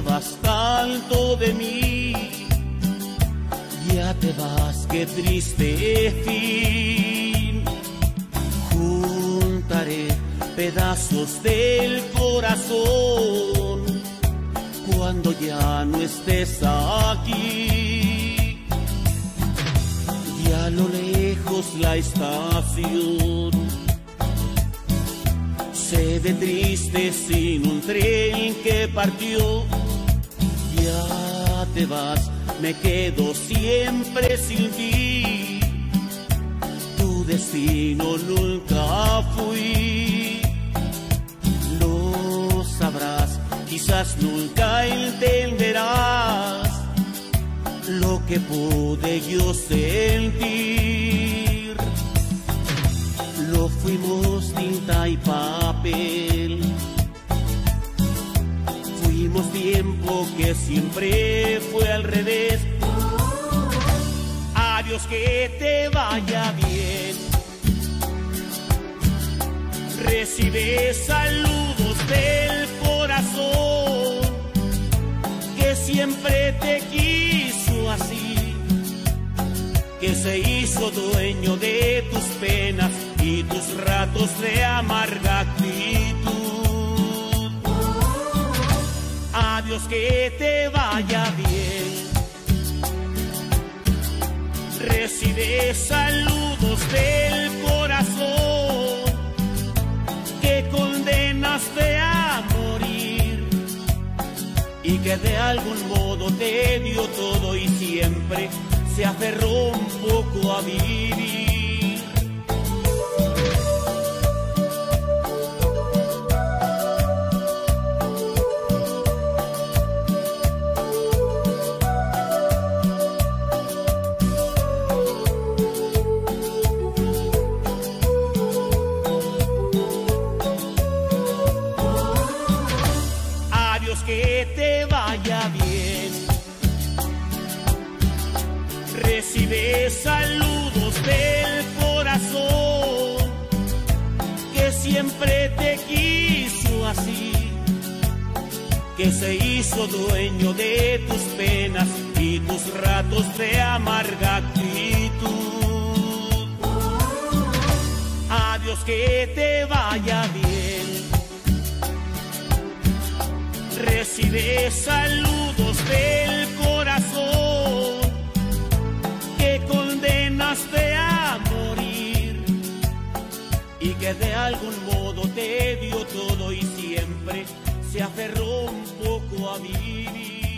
que llevas tanto de mí. Ya te vas, qué triste fin. Juntaré pedazos del corazón cuando ya no estés aquí. Ya a lo lejos la estación se ve triste sin un tren que partió. Te vas, me quedo siempre sin ti. Tu destino nunca fui. Lo sabrás, quizás nunca entenderás lo que pude yo sentir. Lo fuimos tinta y papel. Fuimos tiempo que siempre fue al revés. Adiós, que te vaya bien. Recibe saludos del corazón que siempre te quiso así, que se hizo dueño de tus penas y tus ratos de amarga actitud. Adiós, que te vaya bien. Recibe saludos del corazón que condenaste a morir y que de algún modo te dio todo y siempre se aferró un poco a vivir. Saludos del corazón que siempre te quiso así, que se hizo dueño de tus penas y tus ratos de amarga actitud. Adiós, que te vaya bien. Recibe saludos del corazón a morir y que de algún modo te dio todo y siempre se aferró un poco a vivir.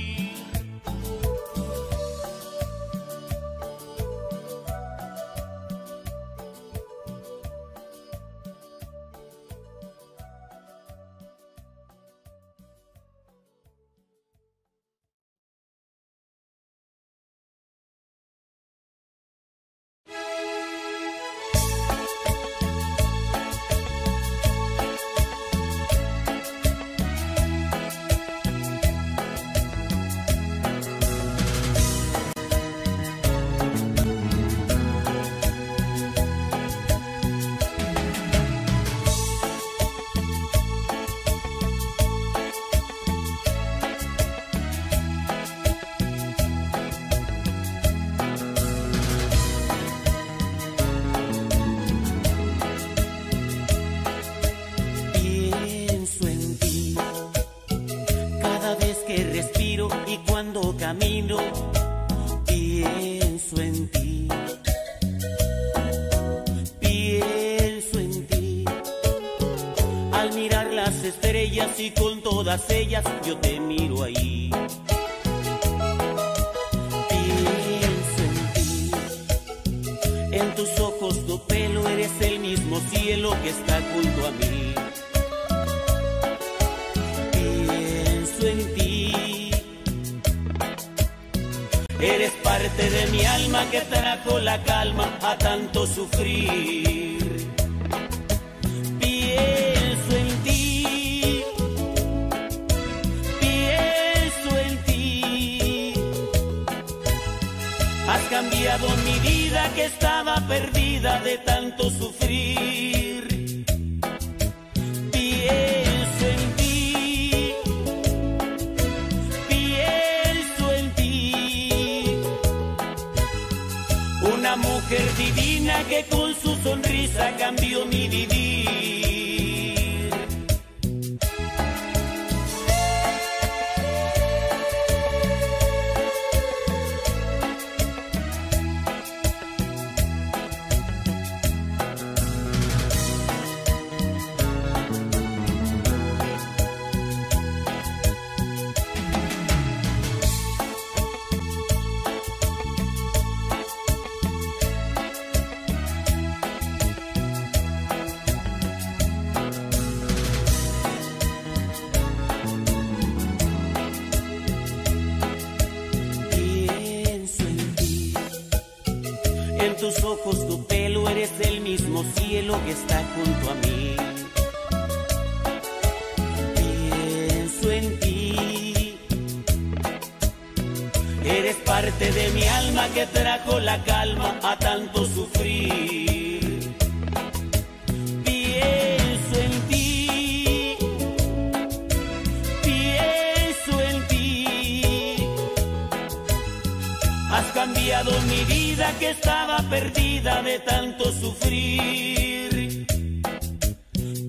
mi vida que estaba perdida de tanto sufrir.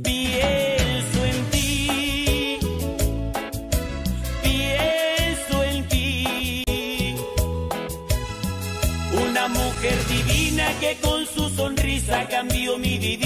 Pienso en ti, pienso en ti. Una mujer divina que con su sonrisa cambió mi vida.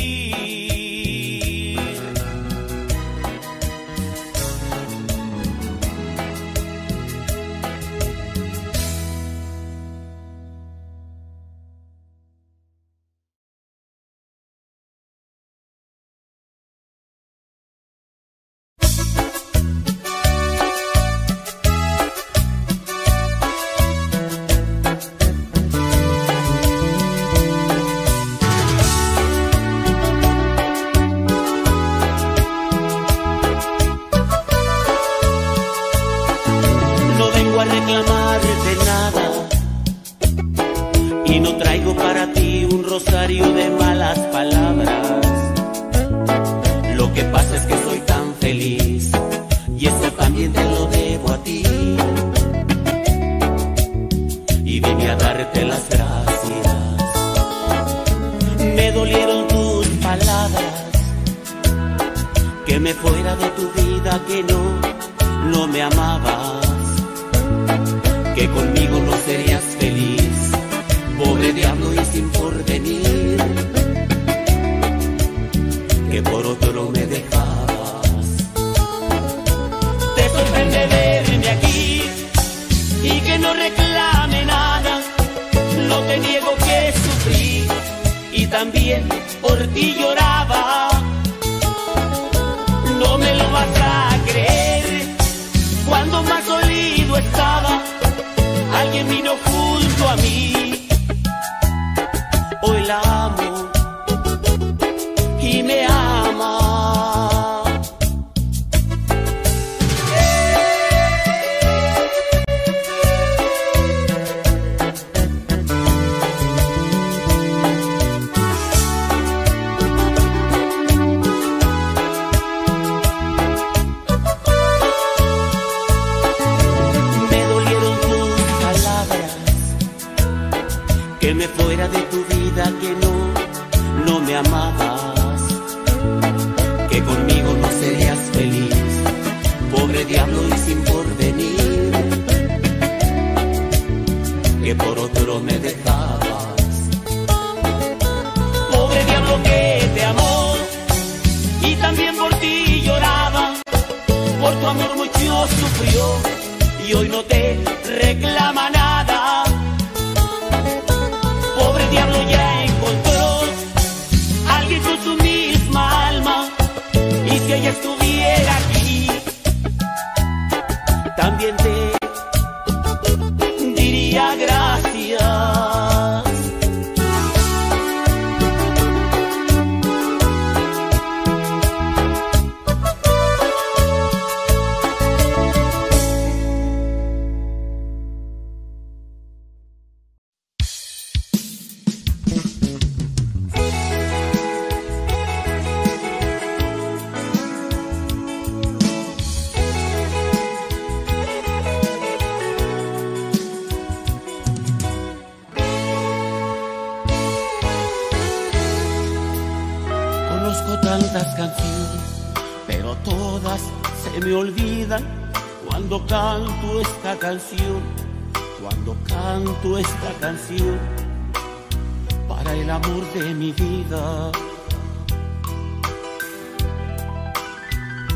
para el amor de mi vida.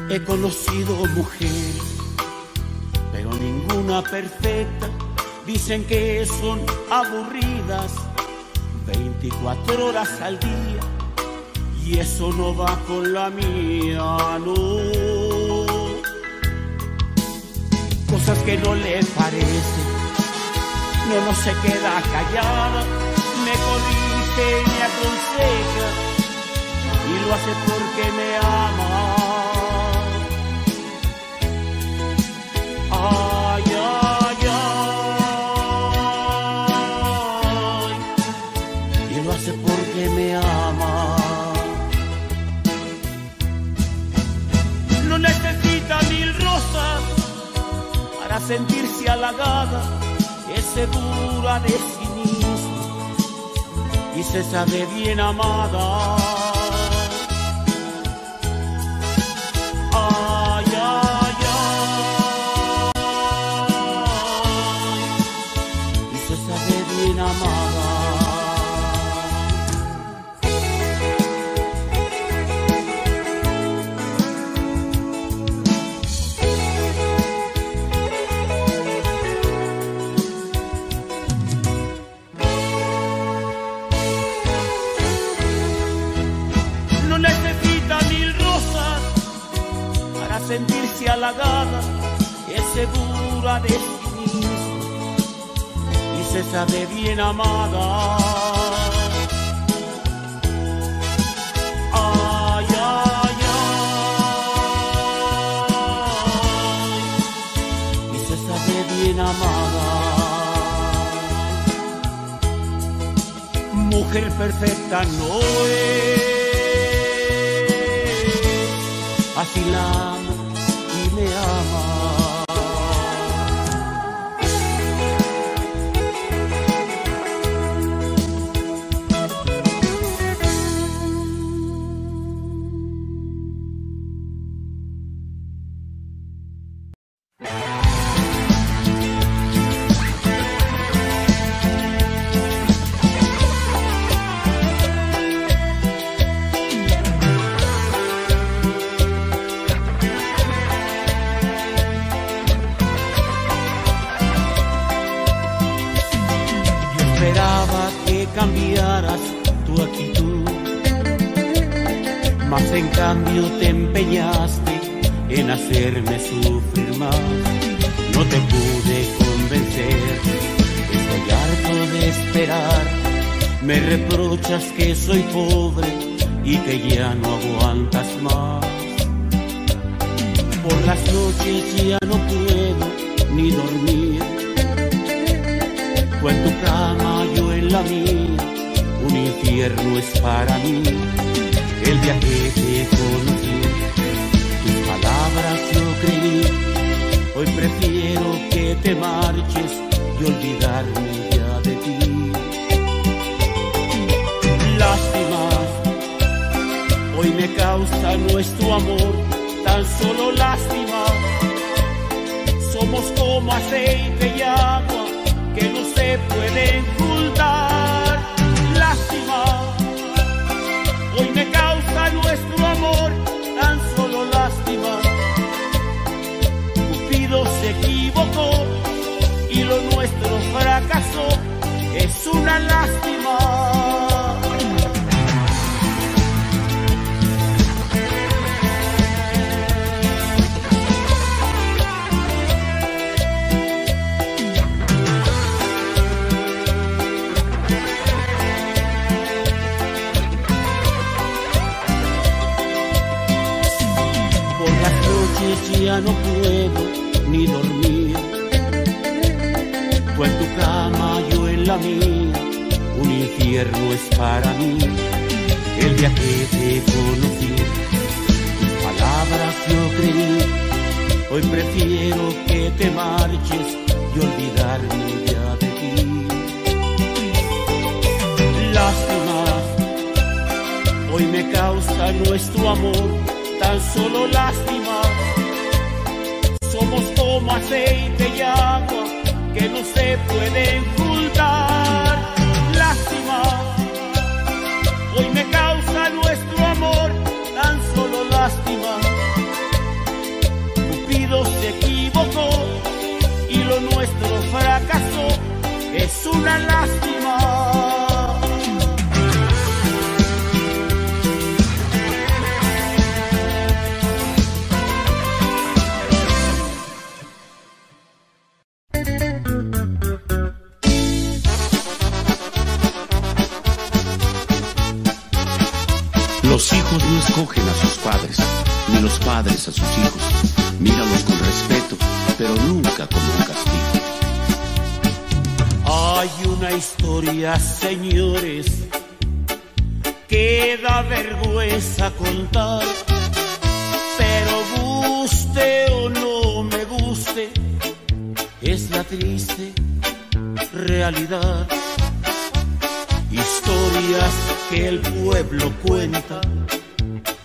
He conocido mujer, pero ninguna perfecta. Dicen que son aburridas 24 horas al día y eso no va con la mía, no. Cosas que no le parecen no, no se queda callada, me corrige, me aconseja y lo hace porque me ama. Ay, ay, ay, y lo hace porque me ama. No necesita mil rosas para sentirse halagada segura de sí misma y se sabe bien amada. Sabe bien amada. Bien amada. mujer perfecta no es. Así la sufrir más. No te pude convencer, estoy harto de esperar. Me reprochas que soy pobre y que ya no aguantas más. Por las noches ya no puedo ni dormir. Tú en cama, yo en la mía, un infierno es para mí. El día que te conocí, Hoy prefiero que te marches y olvidarme ya de ti. Lástima, hoy me causa nuestro amor, tan solo lástima. Somos como aceite y agua que no se pueden ocultar. No puedo ni dormir. Tú en tu cama, yo en la mía, un infierno es para mí. El día que te conocí, palabras yo creí. Hoy prefiero que te marches y olvidarme ya de ti. Lástima, hoy me causa nuestro amor tan solo lástima. Como aceite y agua que no se pueden ocultar. Míralos con respeto, pero nunca como un castigo. Hay una historia, señores, que da vergüenza contar, pero guste o no me guste, es la triste realidad Historias que el pueblo cuenta,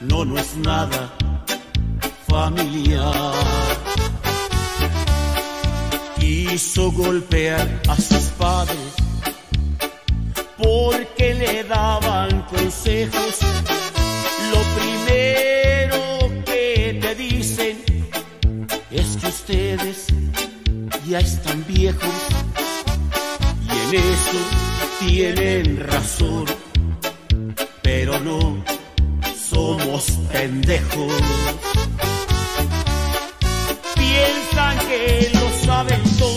no, no es nada familiar. Quiso golpear a sus padres porque le daban consejos. Lo primero que te dicen es que ustedes ya están viejos y en eso tienen razón, pero no somos pendejos. Que lo saben todo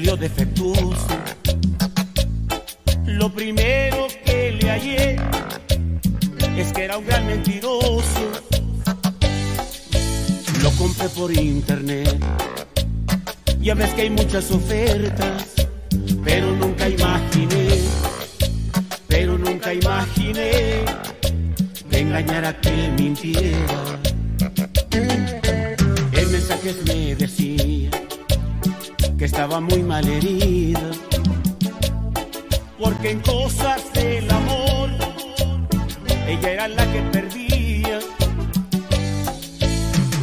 salió defectuoso. Lo primero que le hallé es que era un gran mentiroso. Lo compré por internet. Ya ves que hay muchas ofertas, pero nunca imaginé, pero nunca imaginé que engañara que mintiera. El mensaje me decía que estaba muy mal herida, porque en cosas del amor ella era la que perdía,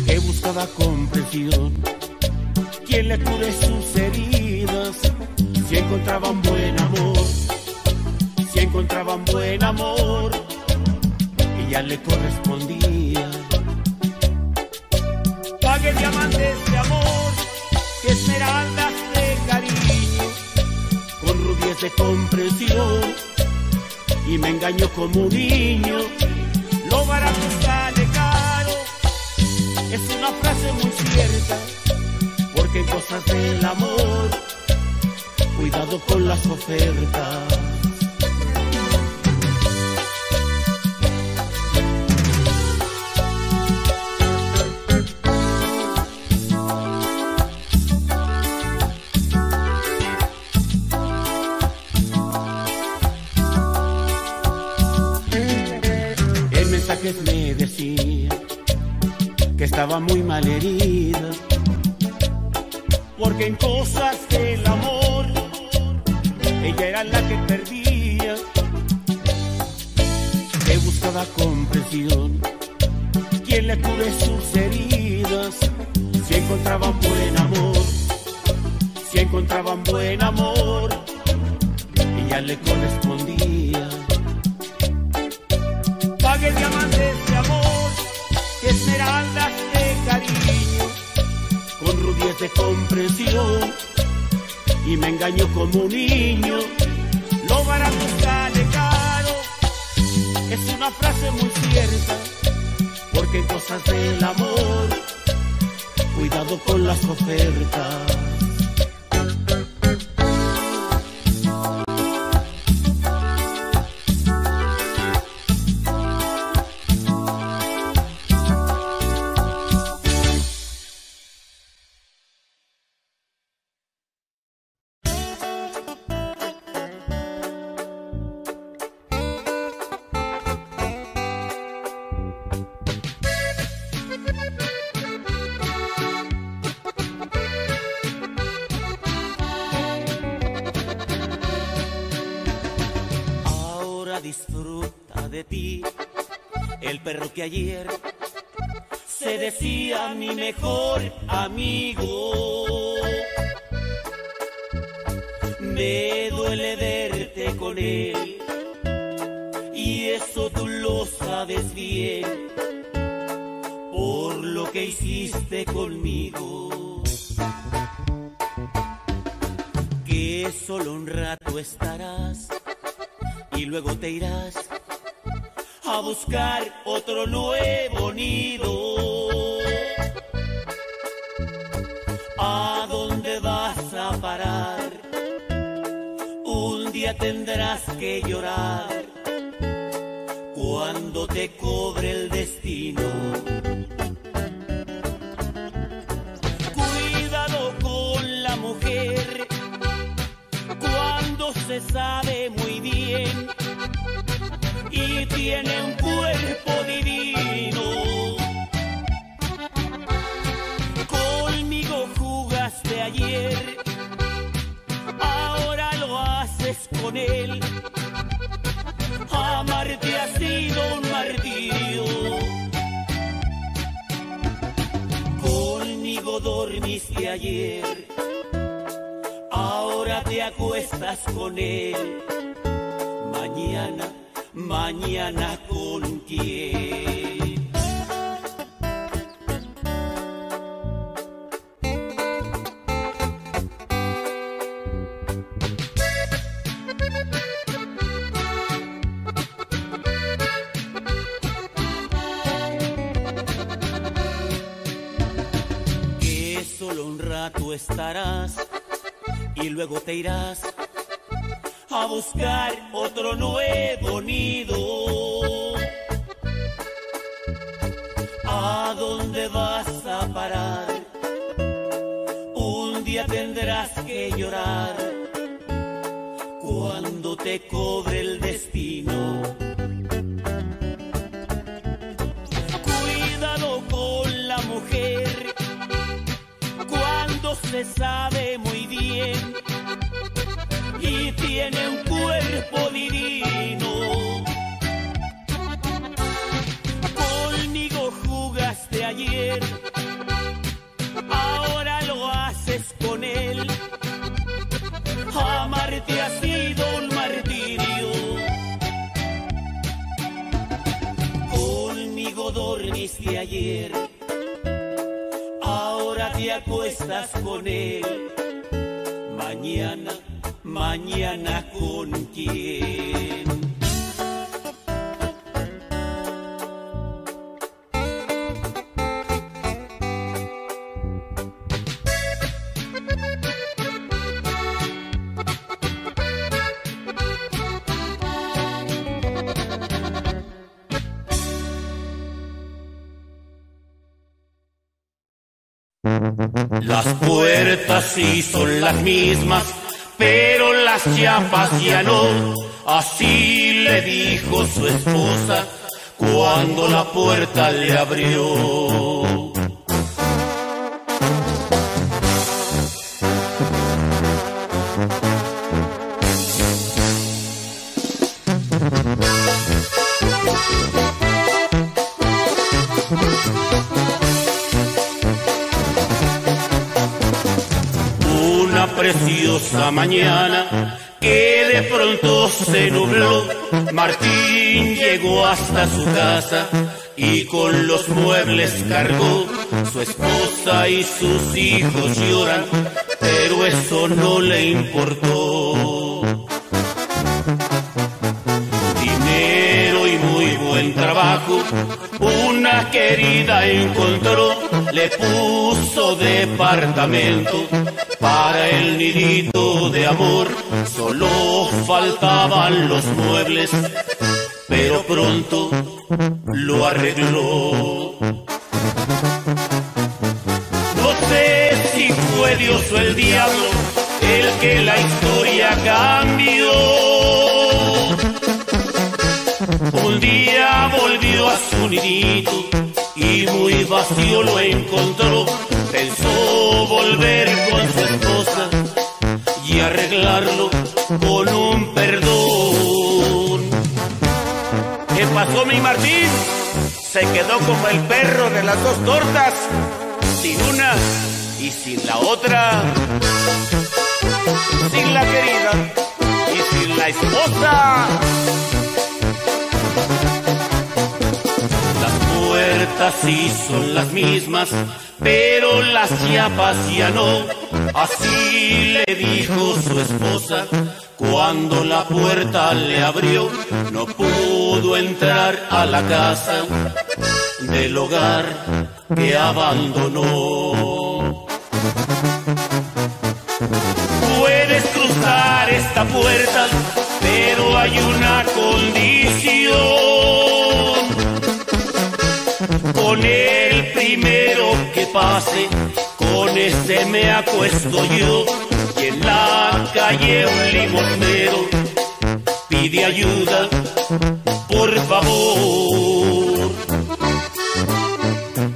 que buscaba comprensión, quien le cure sus heridas, si encontraban buen amor, si encontraban buen amor, ella le correspondía. Pague diamantes de amor, que esmeralda de compresión y me engañó como un niño. Lo barato sale caro, es una frase muy cierta, porque en cosas del amor, cuidado con las ofertas. Muy mal a buscar otro nuevo nido. ¿A dónde vas a parar? Un día tendrás que llorar cuando te cobre el destino. Cuidado con la mujer cuando se sabe muy bien tiene un cuerpo divino. Conmigo jugaste ayer, ahora lo haces con él. Amarte ha sido un martirio. Conmigo dormiste ayer, ahora te acuestas con él. Mañana con quién. Que solo un rato estarás y luego te irás sí son las mismas pero las chapas ya no. Así le dijo su esposa cuando la puerta le abrió. Preciosa mañana que de pronto se nubló, Martín llegó hasta su casa y con los muebles cargó. Su esposa y sus hijos lloran, pero eso no le importó. Una querida encontró, le puso departamento para el nidito de amor. Solo faltaban los muebles, pero pronto lo arregló. No sé si fue Dios o el diablo el que la historia cambió. Día volvió a su nidito y muy vacío lo encontró. Pensó volver con su esposa y arreglarlo con un perdón. ¿Qué pasó mi Martín? Se quedó como el perro de las dos tortas, sin una y sin la otra, sin la querida y sin la esposa. Puertas sí son las mismas, pero las chiapas ya no. Así le dijo su esposa. Cuando la puerta le abrió, no pudo entrar a la casa del hogar que abandonó. Puedes cruzar esta puerta, pero hay una condición. Con el primero que pase, con ese me acuesto yo. Y en la calle un limosnero pide ayuda, por favor.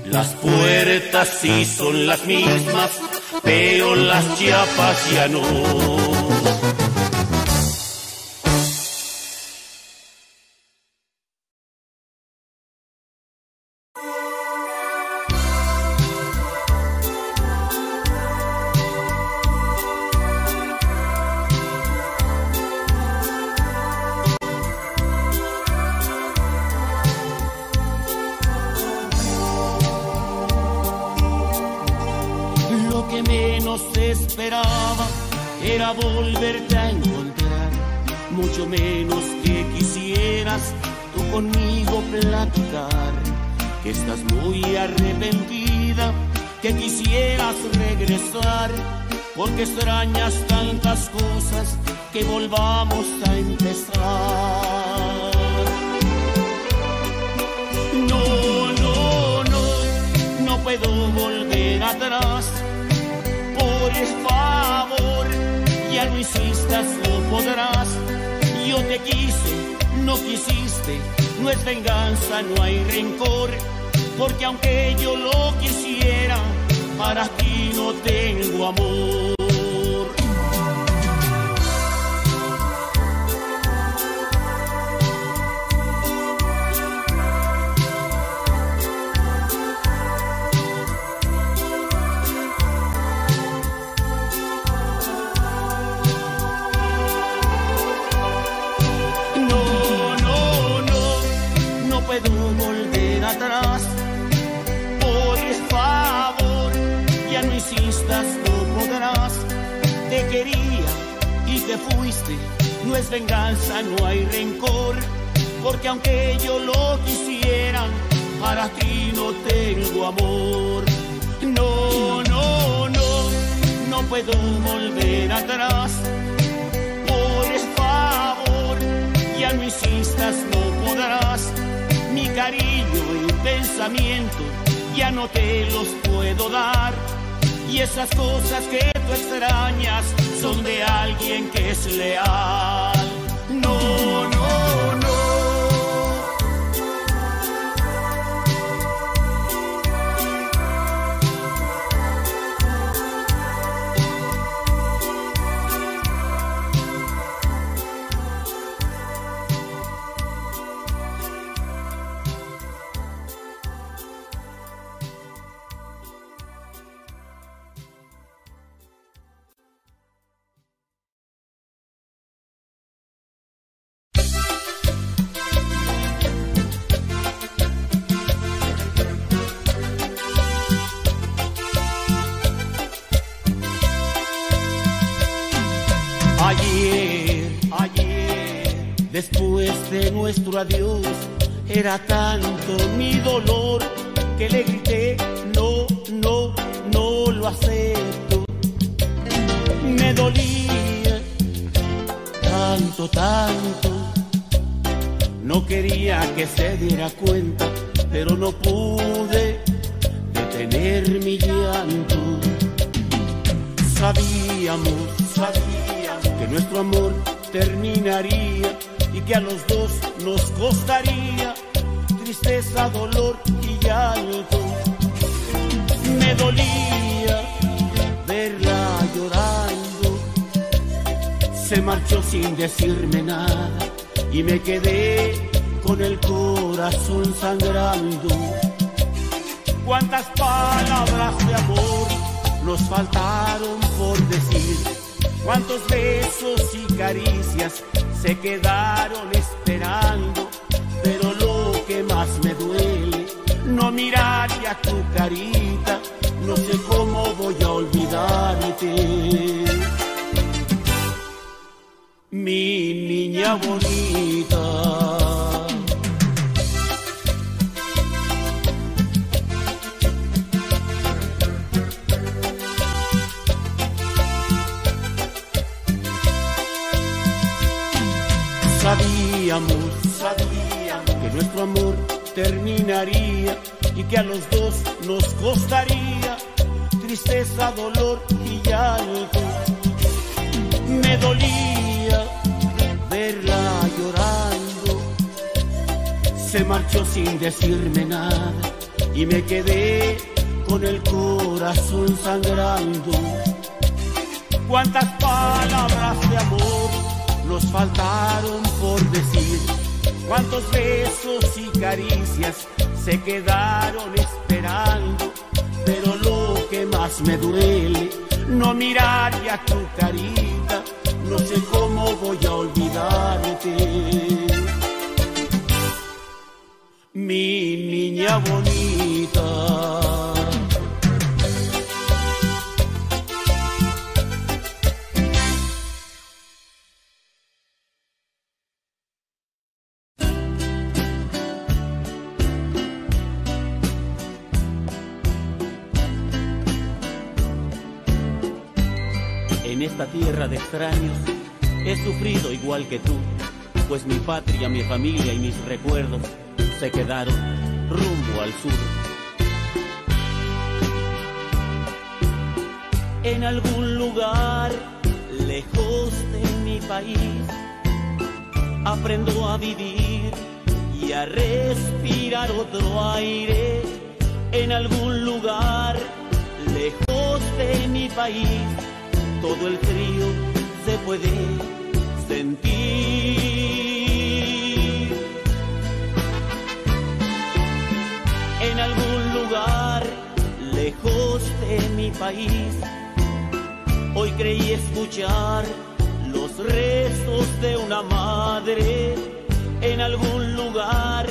Las puertas sí son las mismas, pero las ya no. Porque extrañas tantas cosas que volvamos a empezar. No, no, no, no puedo volver atrás. Por favor, ya no insistas, no podrás. Yo te quise, no quisiste, no es venganza, no hay rencor. Porque aunque yo lo quisiera, para ti no tengo amor. Te fuiste, no es venganza, no hay rencor. Porque aunque yo lo quisiera, para ti no tengo amor. No, no, no, no puedo volver atrás. Por favor, ya no insistas, no podrás. Mi cariño y pensamiento ya no te los puedo dar. Y esas cosas que tú extrañas son de alguien que es leal. No, nuestro adiós, era tanto mi dolor que le grité, no, no, no lo acepto. Me dolía tanto, tanto. No quería que se diera cuenta, pero no pude detener mi llanto. Sabíamos, sabíamos que nuestro amor terminaría que a los dos nos costaría tristeza, dolor y llanto. Me dolía verla llorando, se marchó sin decirme nada y me quedé con el corazón sangrando. Cuántas palabras de amor nos faltaron por decir, cuántos besos y caricias se quedaron esperando, pero lo que más me duele, no mirar ya tu carita, no sé cómo voy a olvidarte. Mi niña bonita. Sabíamos, sabíamos que nuestro amor terminaría y que a los dos nos costaría tristeza, dolor y llanto. Me dolía verla llorando, se marchó sin decirme nada y me quedé con el corazón sangrando. Cuántas palabras de amor nos faltaron por decir, cuántos besos y caricias se quedaron esperando, pero lo que más me duele, no mirar ya tu carita, no sé cómo voy a olvidarte. Mi niña bonita. Tierra de extraños he sufrido igual que tú, pues mi patria, mi familia y mis recuerdos se quedaron rumbo al sur. En algún lugar lejos de mi país aprendo a vivir y a respirar otro aire. En algún lugar lejos de mi país todo el frío se puede sentir. En algún lugar lejos de mi país, hoy creí escuchar los rezos de una madre. En algún lugar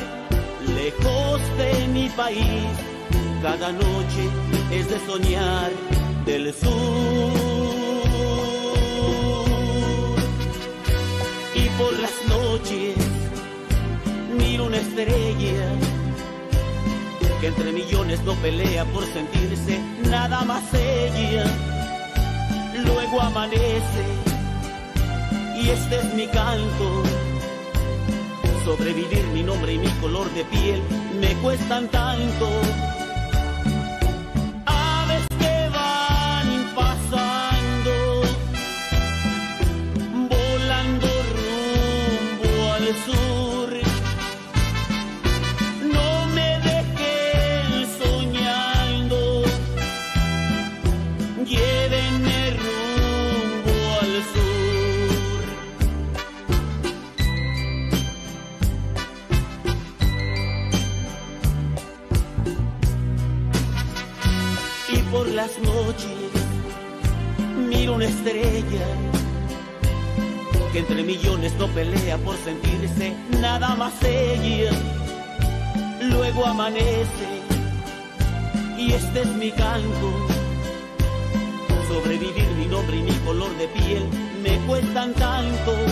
lejos de mi país, cada noche es de soñar del sur. Por las noches miro una estrella que entre millones no pelea por sentirse nada más ella. Luego amanece y este es mi canto. Sobrevivir mi nombre y mi color de piel me cuestan tanto. Es mi canto. Sobrevivir mi nombre y mi color de piel me cuestan tanto.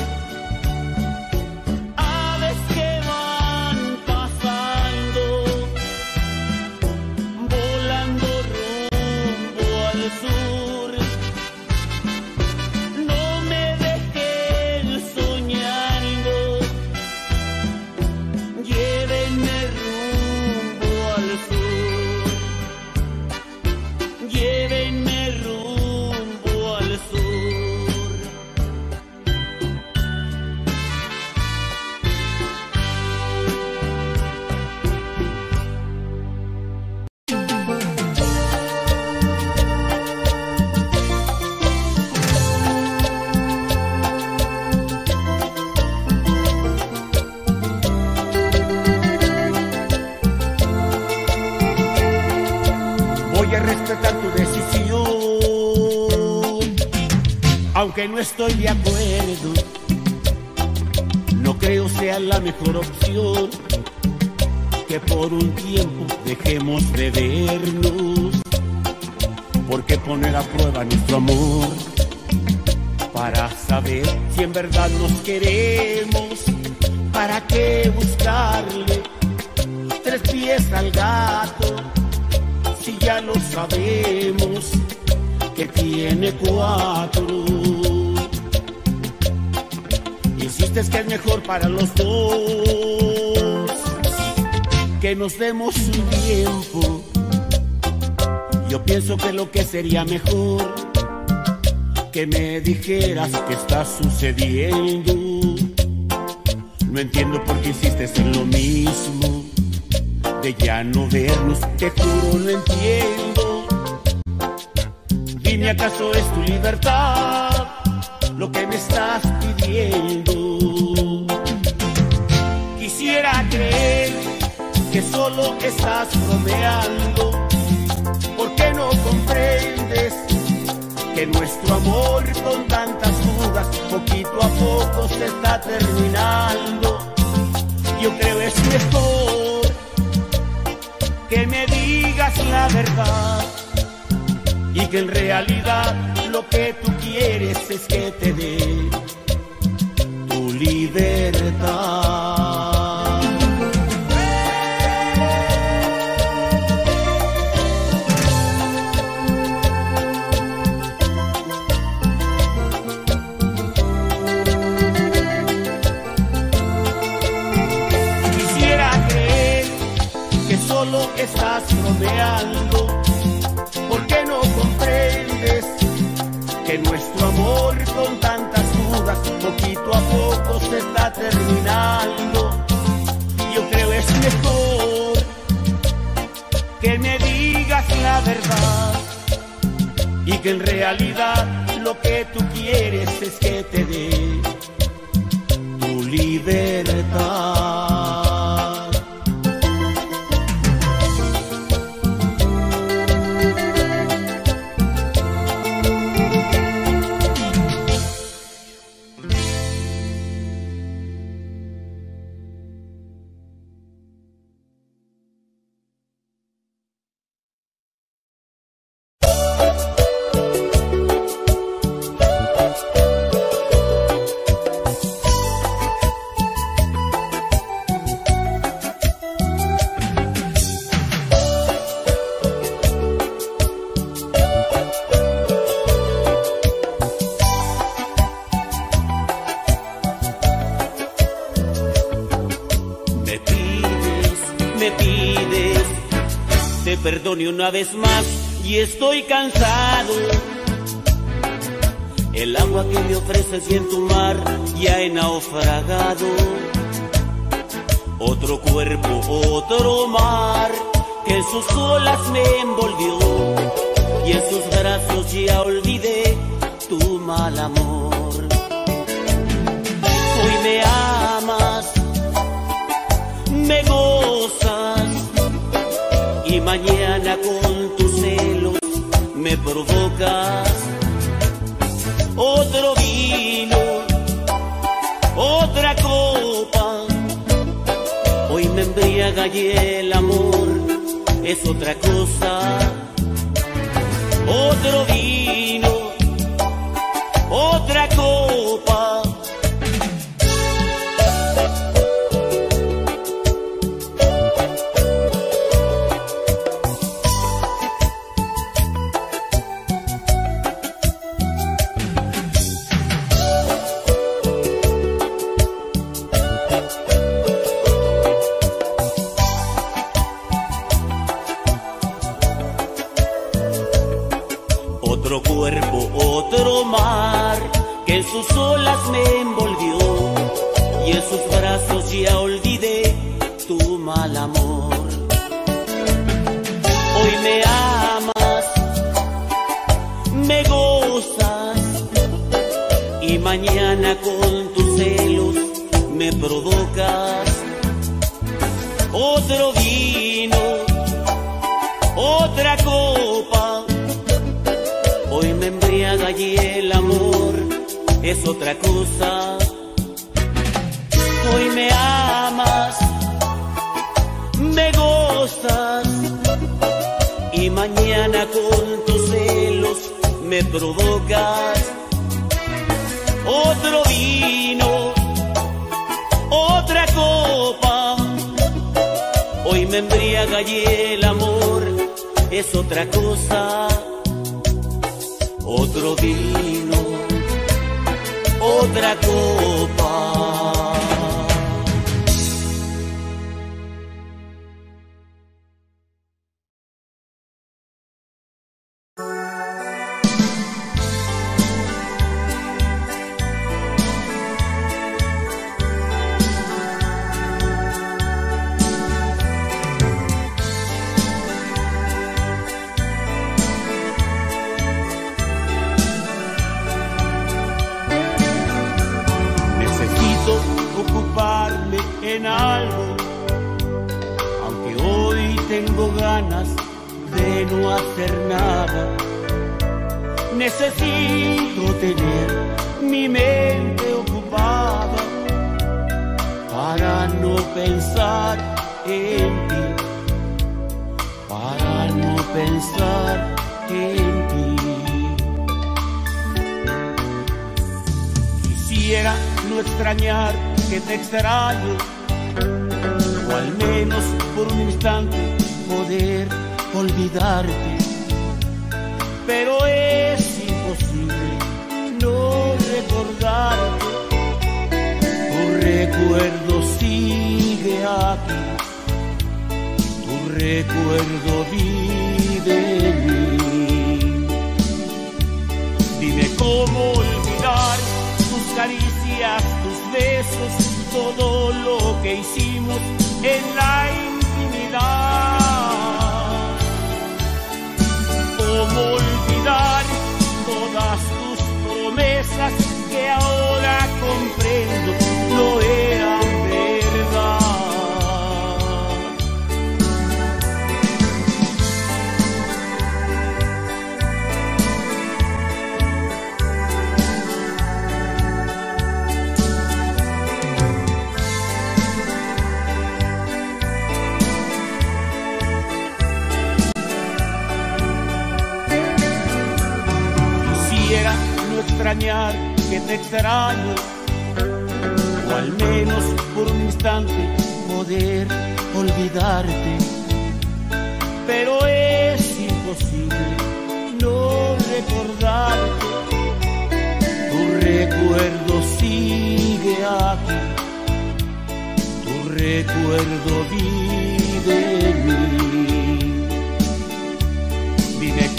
Aunque no estoy de acuerdo, no creo sea la mejor opción sería mejor que me dijeras que está sucediendo. No entiendo por qué en lo mismo. De ya no vernos, te juro no entiendo. Lo que tú quieres es que te dé perdone una vez más y estoy cansado. El agua que me ofreces y en tu mar ya he naufragado. Otro cuerpo, otro mar que en sus olas me envolvió y en sus brazos ya olvidé tu mal amor. Mañana con tus celos me provocas otro vino, otra copa. Hoy me embriaga y el amor es otra cosa. Otro vino, otra copa. Hoy me embriaga y el amor es otra cosa. Hoy me amas, me gozas y mañana con tus celos me provocas. Otro vino, otra copa. Hoy me embriaga y el amor es otra cosa, otro vino, otra copa.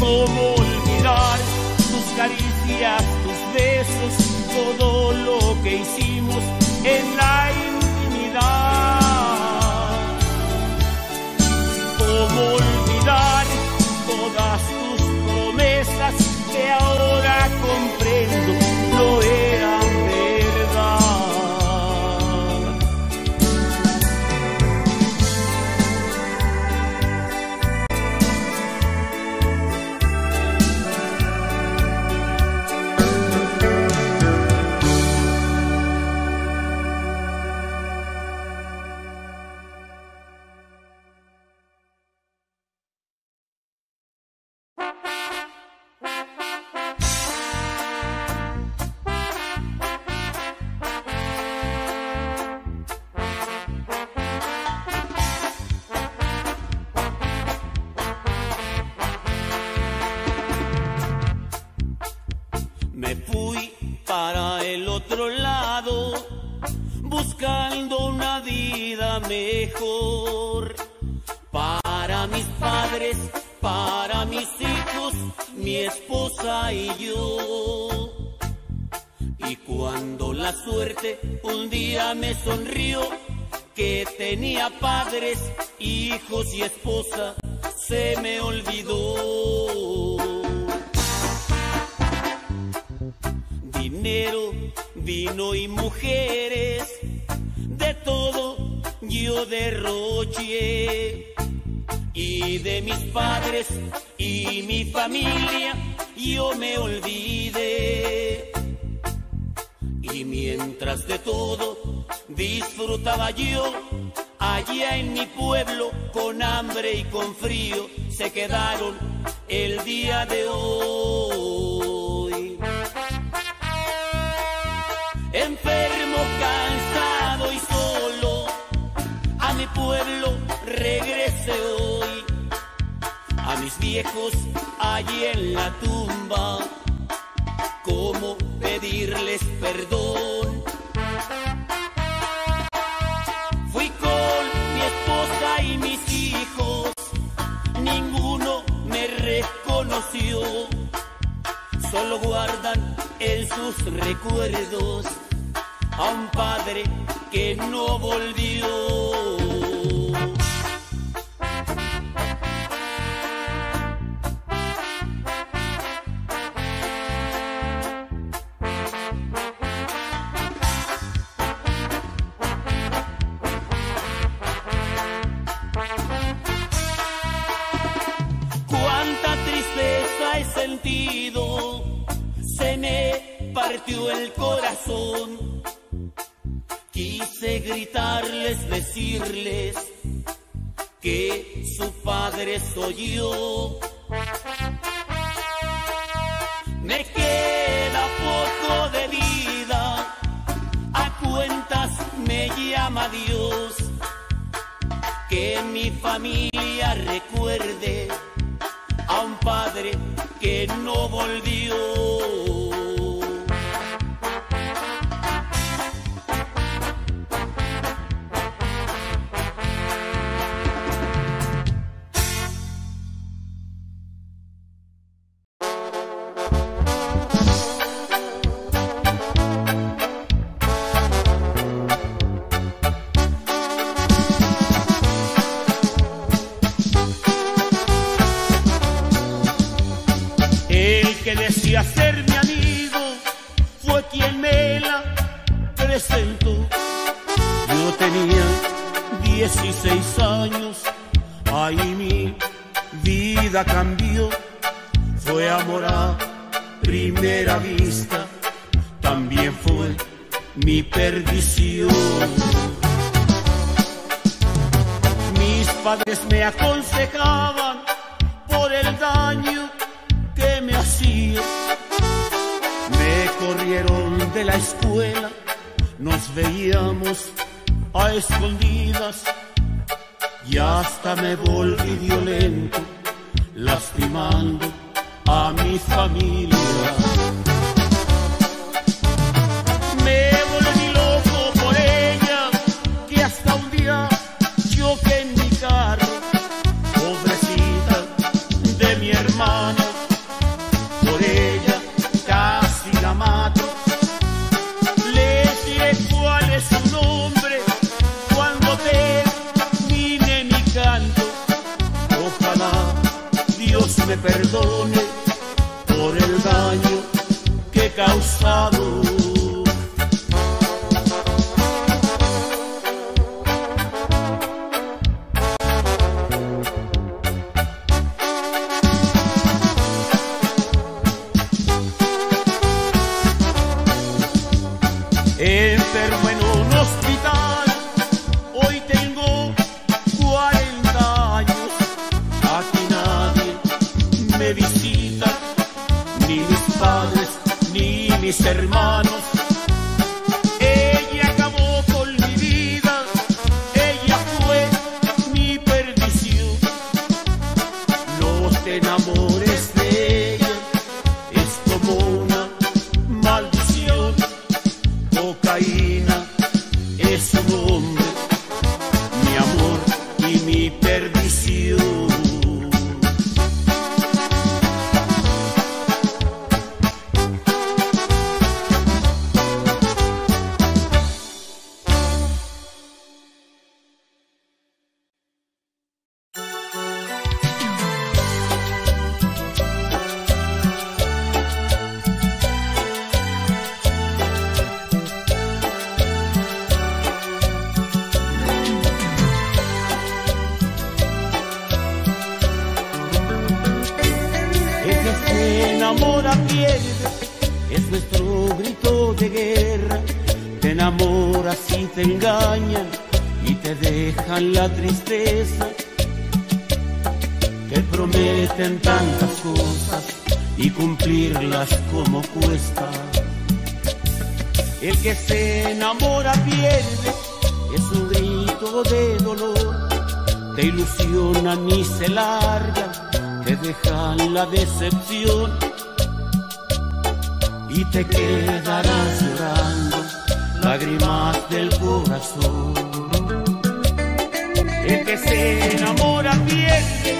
cómo olvidar tus caricias, tus besos, todo lo que hicimos en la te engañan y te dejan la tristeza, que prometen tantas cosas y cumplirlas como cuesta. El que se enamora pierde, es un grito de dolor, te ilusionan y se largan, te dejan la decepción y te quedarás llorando lágrimas del corazón. El que se enamora pierde,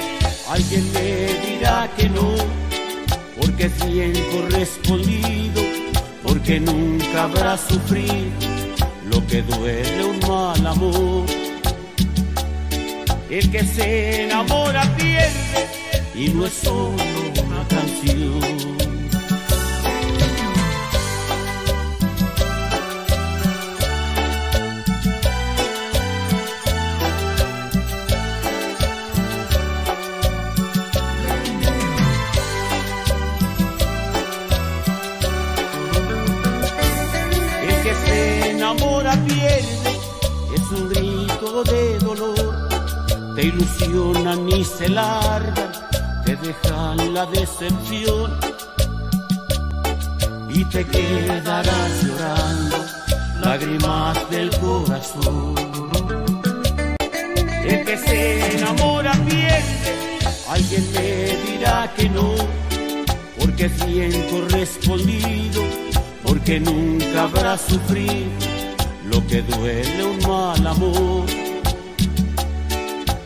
alguien le dirá que no, porque es bien correspondido, porque nunca habrá sufrido lo que duele un mal amor. El que se enamora pierde y no es solo una canción. Ilusionan y se largan, te dejan la decepción y te quedarás llorando lágrimas del corazón. El que se enamora pierde, alguien le dirá que no, porque es bien correspondido, porque nunca habrá sufrido lo que duele un mal amor.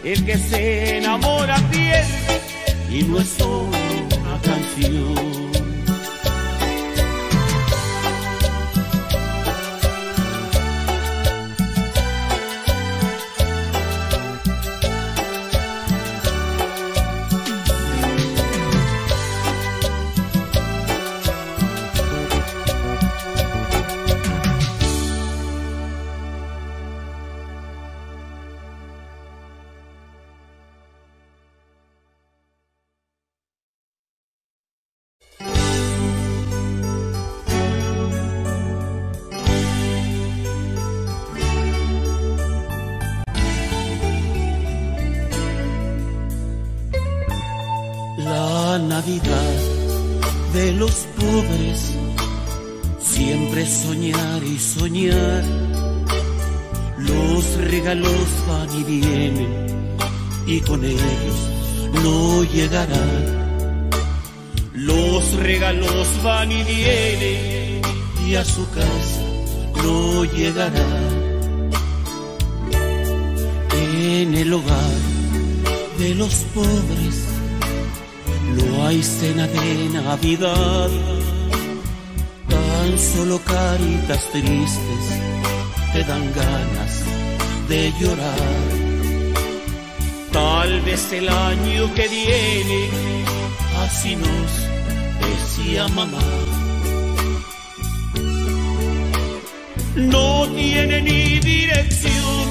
El que se enamora pierde y no es solo una canción. Regalos van y vienen y a su casa no llegará. En el hogar de los pobres no hay cena de Navidad, tan solo caritas tristes te dan ganas de llorar Tal vez el año que viene, así nos decía mamá. No tiene ni dirección,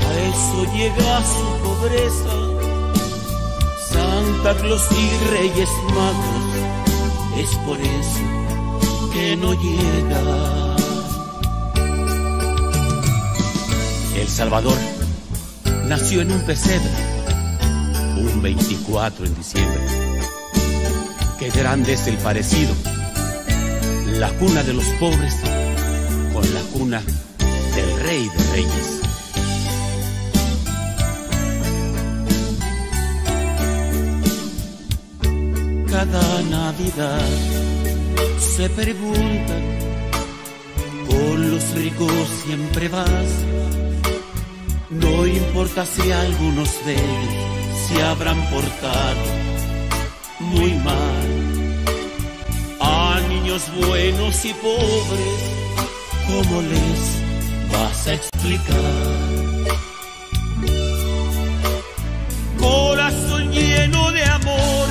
a eso llega su pobreza. Santa Claus y Reyes Magos, es por eso que no llega. El Salvador nació en un pesebre un 24 en diciembre. Qué grande es el parecido, la cuna de los pobres con la cuna del rey de reyes. Cada Navidad se preguntan, con los ricos siempre vas no importa si algunos de ellos se habrán portado muy mal. A niños buenos y pobres, ¿cómo les vas a explicar? Corazón lleno de amor,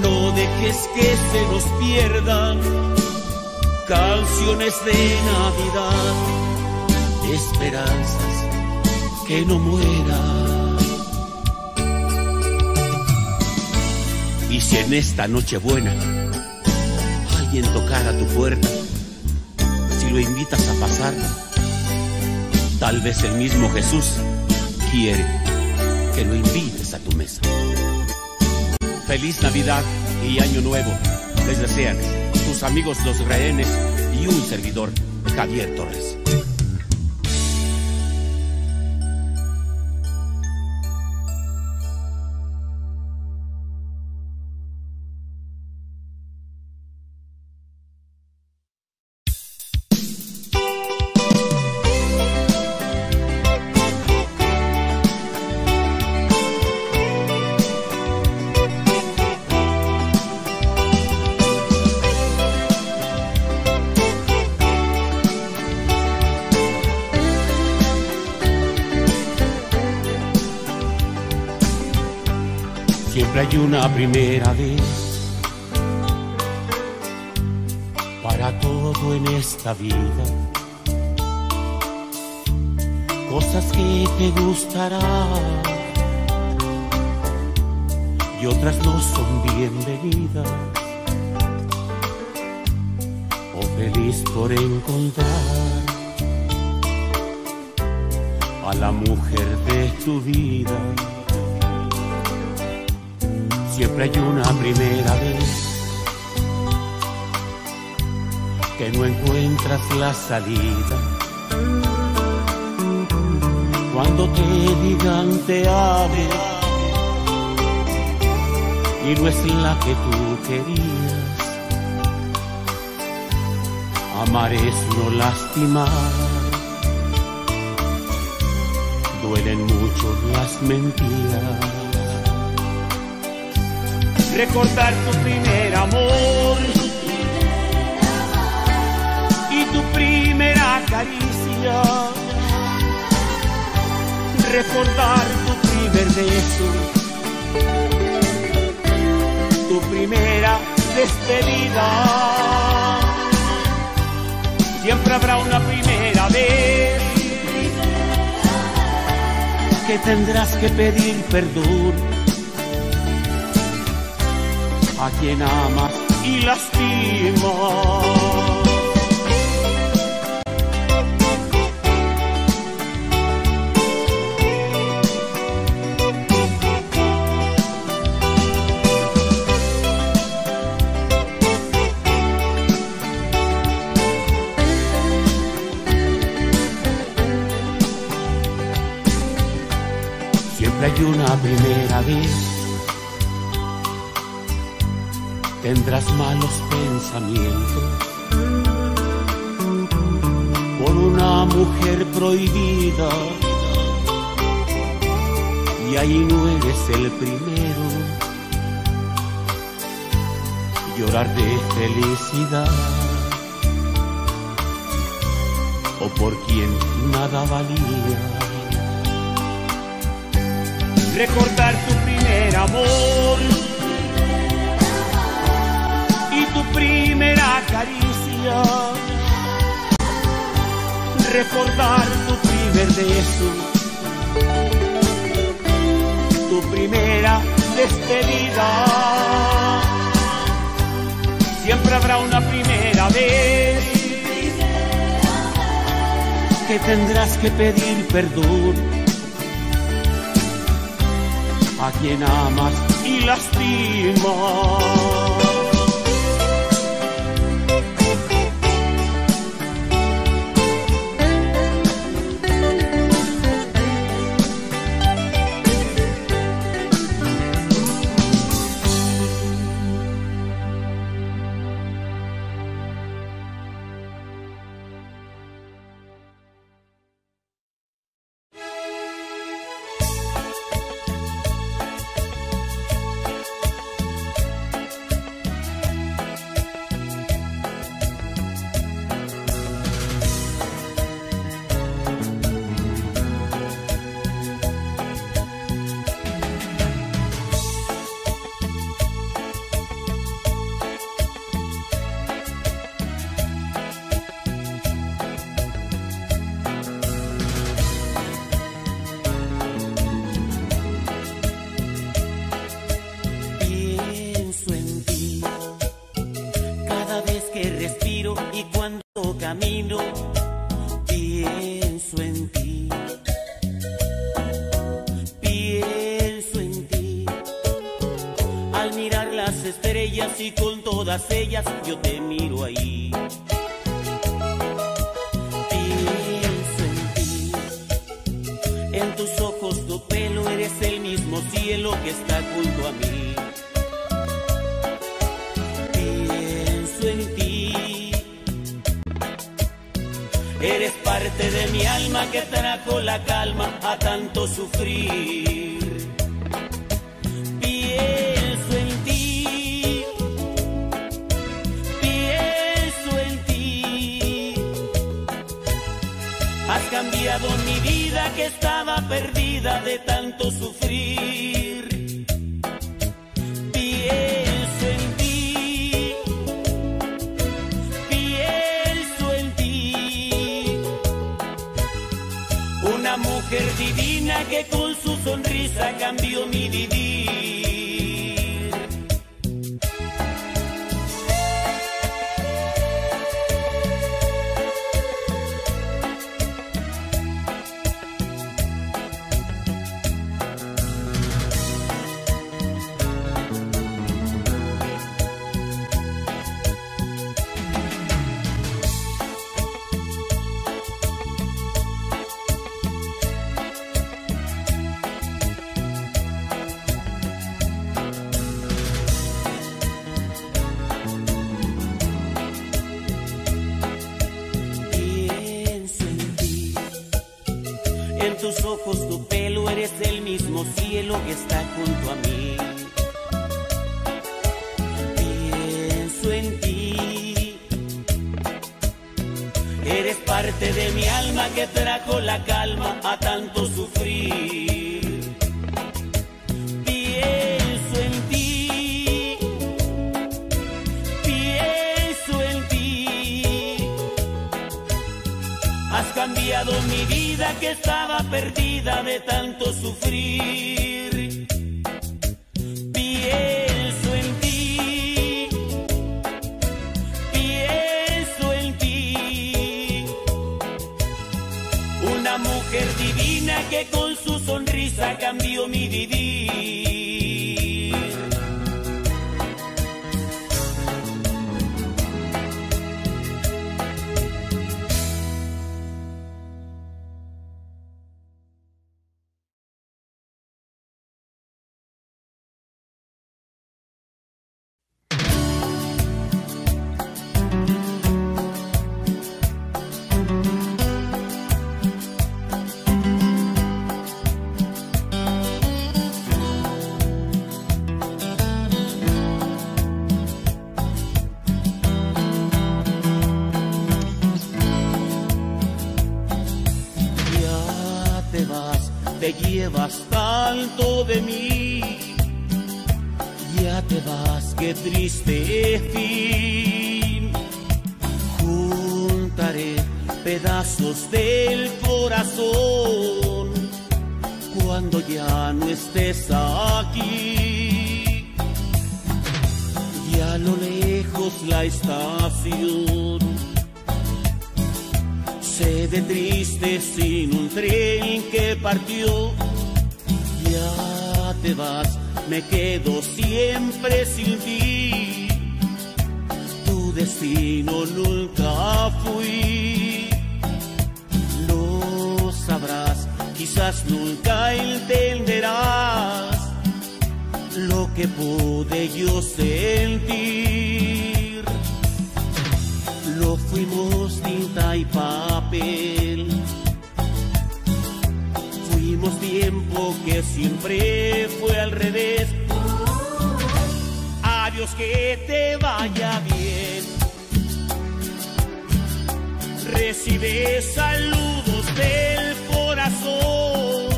no dejes que se nos pierdan canciones de Navidad, esperanzas que no muera. Y si en esta noche buena alguien tocara tu puerta, lo invitas a pasar, tal vez el mismo Jesús quiere que lo invites a tu mesa. Feliz Navidad y Año Nuevo les desean tus amigos los rehenes y un servidor, Javier Torres. Primera vez para todo en esta vida. Cosas que te gustarán y otras no son bienvenidas. O feliz por encontrar a la mujer de tu vida siempre hay una primera vez que no encuentras la salida. Cuando te digan te amo y no es la que tú querías. Amar es no lastimar. Duelen mucho las mentiras recordar tu primer amor. Y tu primera caricia, recordar tu primer beso, tu primera despedida. Siempre habrá una primera vez que tendrás que pedir perdón a quien amas y lastima. Y ahí no eres el primero. Llorar de felicidad. O por quien nada valía. Recordar tu primer amor. Tu primera caricia, recordar tu primer beso, tu primera despedida. Siempre habrá una primera vez que tendrás que pedir perdón a quien amas y lastimas. Todas ellas yo te llevas tanto de mí. Ya te vas, qué triste fin. Juntaré pedazos del corazón cuando ya no estés aquí. Y a lo lejos la estación se ve triste sin un tren que partió. Ya te vas, me quedo siempre sin ti. Tu destino nunca fui. Lo sabrás, quizás nunca entenderás lo que pude yo sentir. Lo fuimos tinta y papel. Tiempo que siempre fue al revés. Adiós, que te vaya bien. Recibe saludos del corazón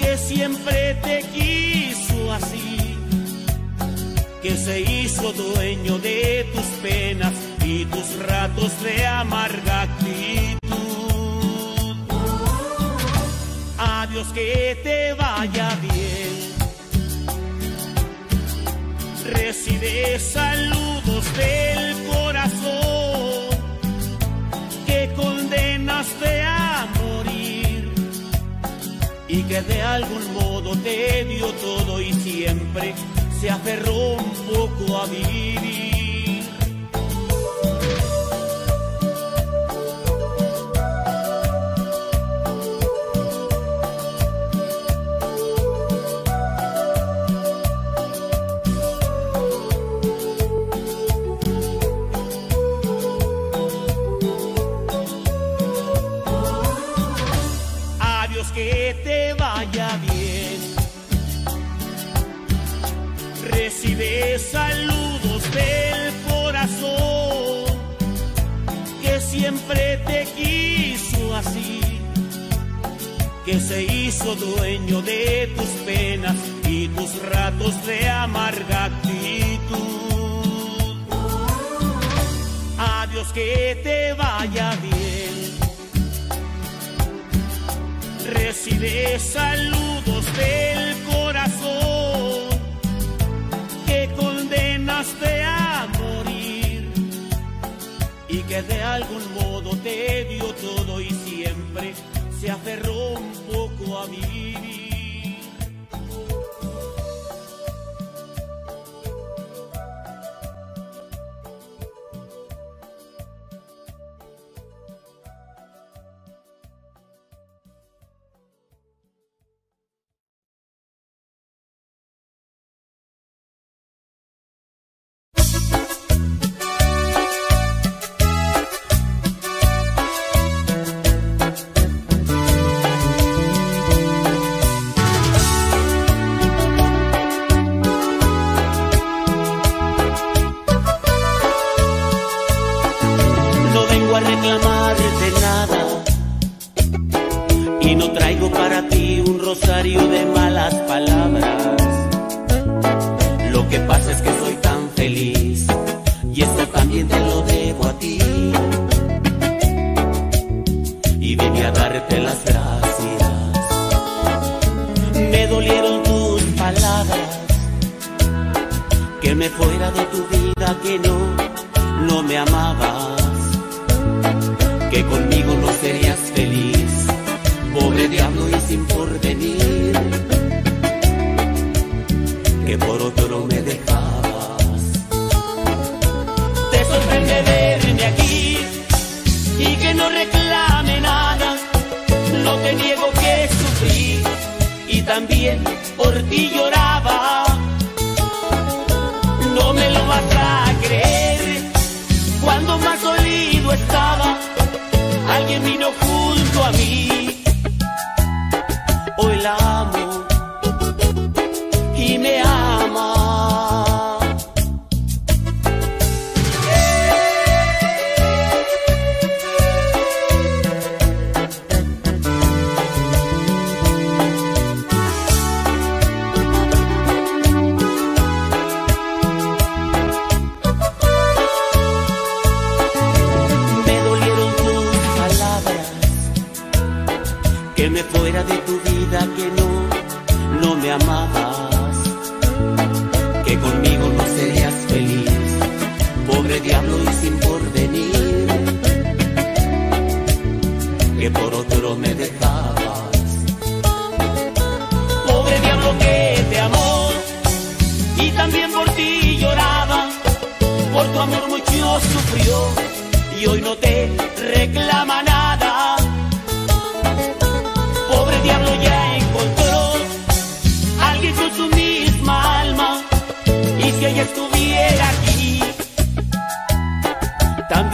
que siempre te quiso así que se hizo dueño de tus penas y tus ratos de amarga actitud. Dios que te vaya bien. Recibe saludos del corazón que condenaste a morir y que de algún modo te dio todo y siempre se aferró un poco a vivir. del corazón que siempre te quiso así, que se hizo dueño de tus penas y tus ratos de amarga actitud. Adiós, que te vaya bien. Recibe saludos del que de algún modo te dio todo y siempre se aferró un poco a mí.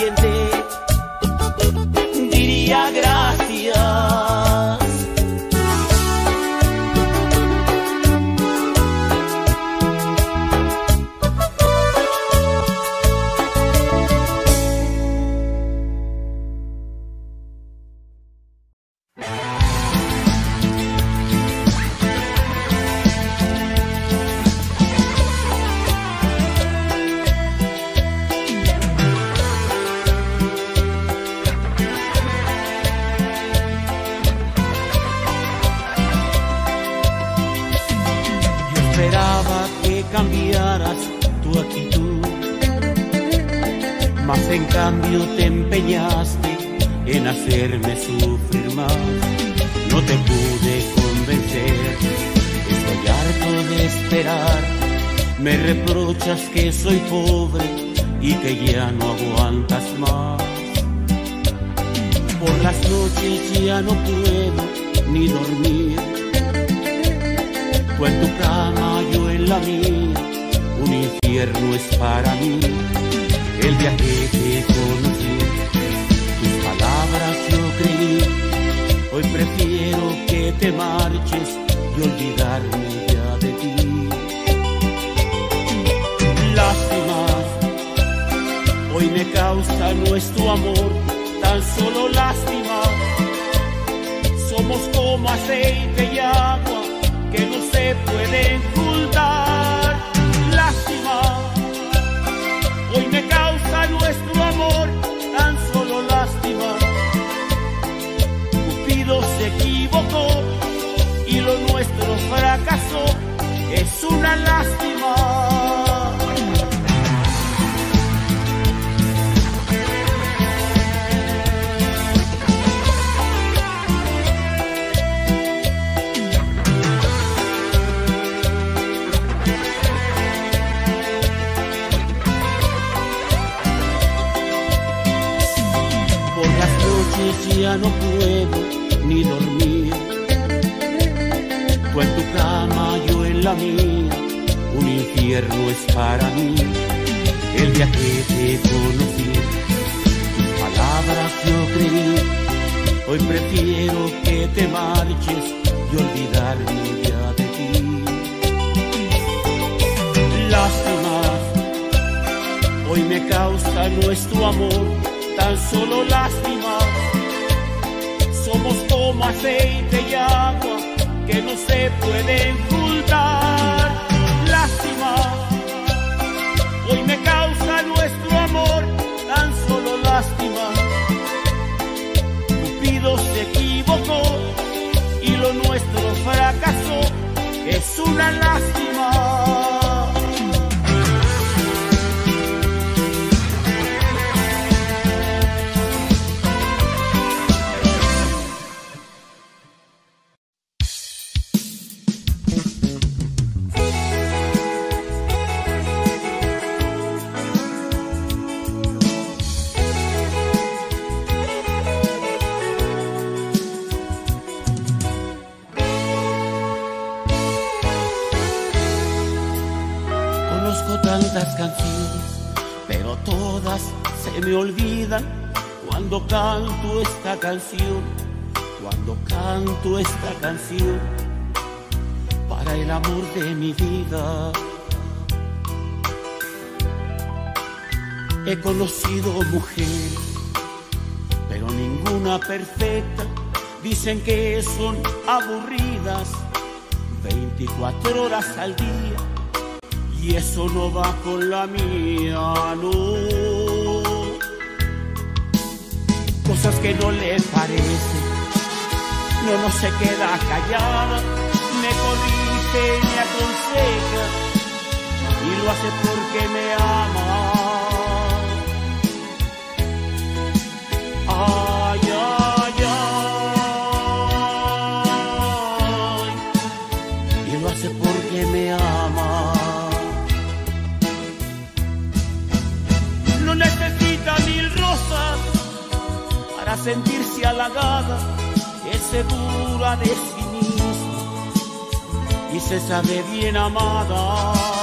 pendiente. Diría gracias. canto esta canción, cuando canto esta canción, para el amor de mi vida. He conocido mujeres, pero ninguna perfecta. Dicen que son aburridas 24 horas al día y eso no va con la mía, no. cosas que no le parecen. No, no se queda callada, me corrige, me aconseja y lo hace porque me ama. sentirse halagada, es segura de sí misma y se sabe bien amada.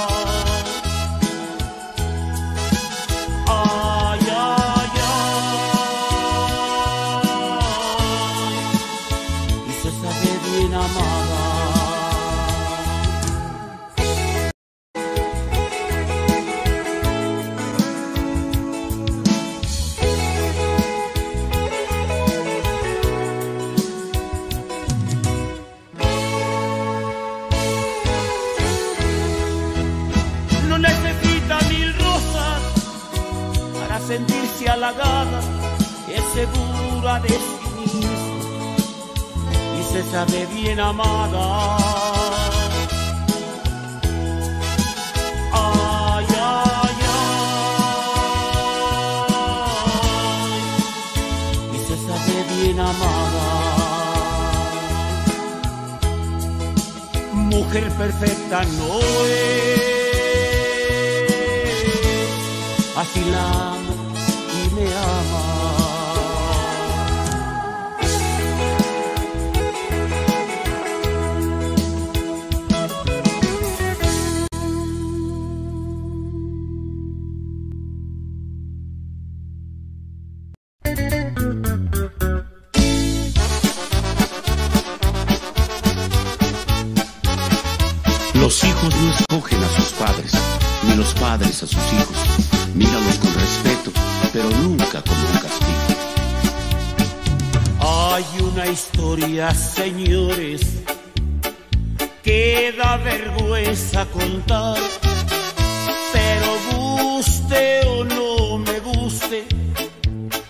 Una historia, señores, que da vergüenza contar, pero guste o no me guste,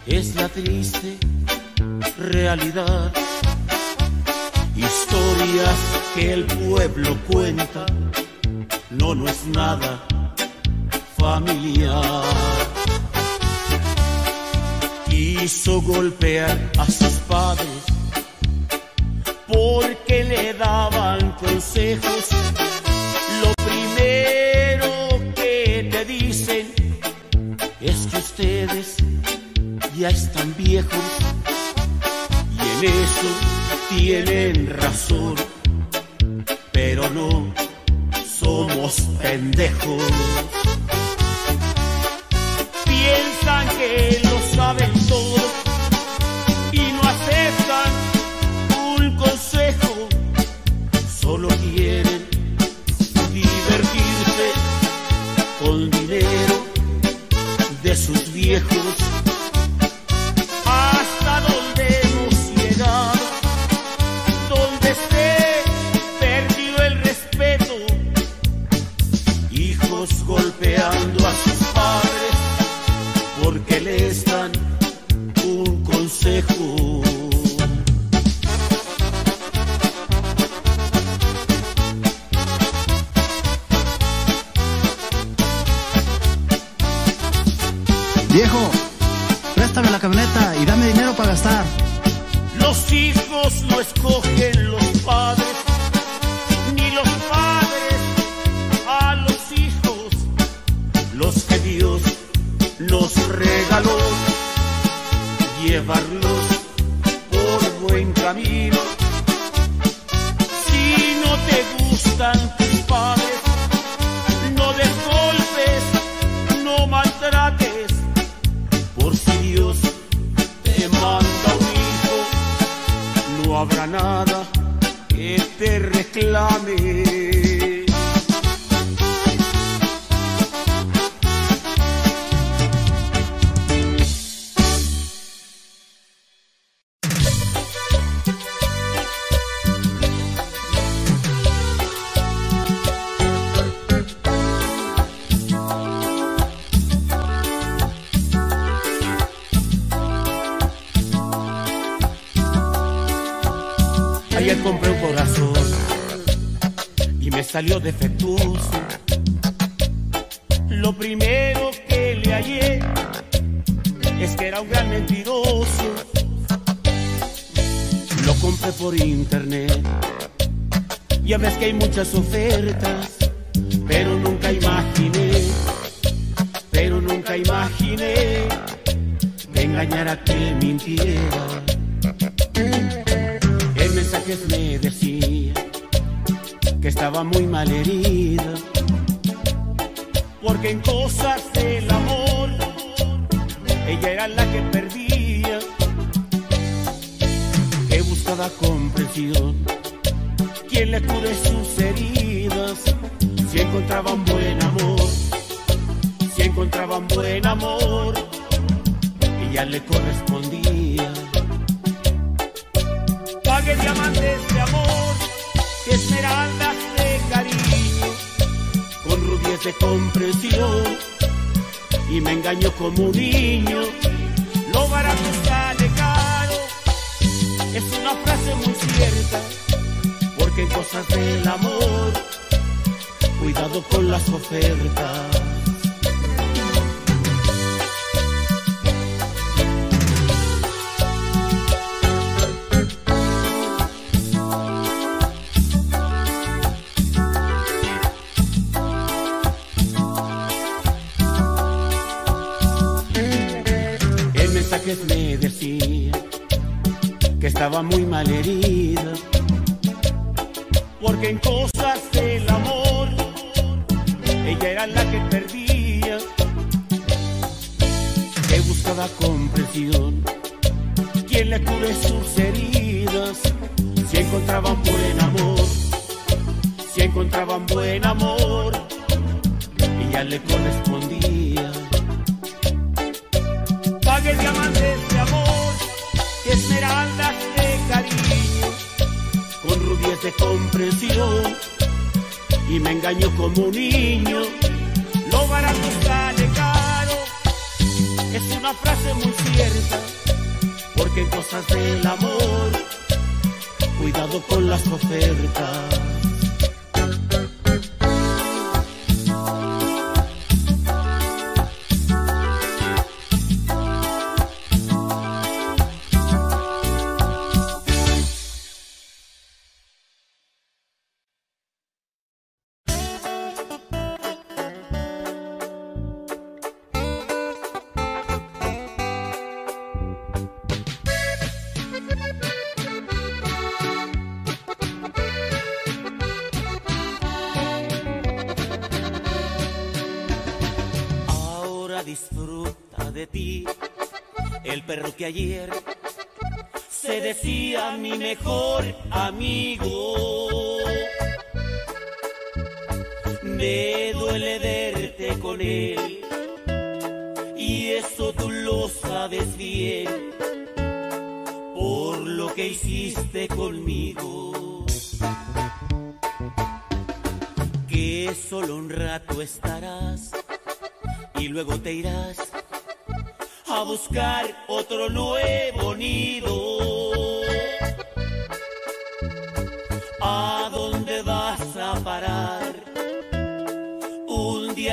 es la triste realidad. Historias que el pueblo cuenta, no, no es nada familiar. Quiso golpear a sus padres porque le daban consejos. Lo primero que te dicen es que ustedes ya están viejos y en eso tienen razón, pero no somos pendejos. Piensan que lo salió defectuoso. Lo primero que le hallé es que era un gran mentiroso. Lo compré por internet. Ya ves que hay muchas ofertas, pero nunca imaginé, pero nunca imaginé que engañara que mintiera. En mensajes me decía que estaba muy mal herida, porque en cosas del amor ella era la que perdía, que buscaba comprensión, quien le cure sus heridas, si encontraba un buen amor, si encontraba un buen amor, ella le correspondía. Pague diamantes de amor, que cariño, de comprensión, y me engañó como un niño, lo barato sale caro, es una frase muy cierta, porque en cosas del amor, cuidado con las ofertas. muy mal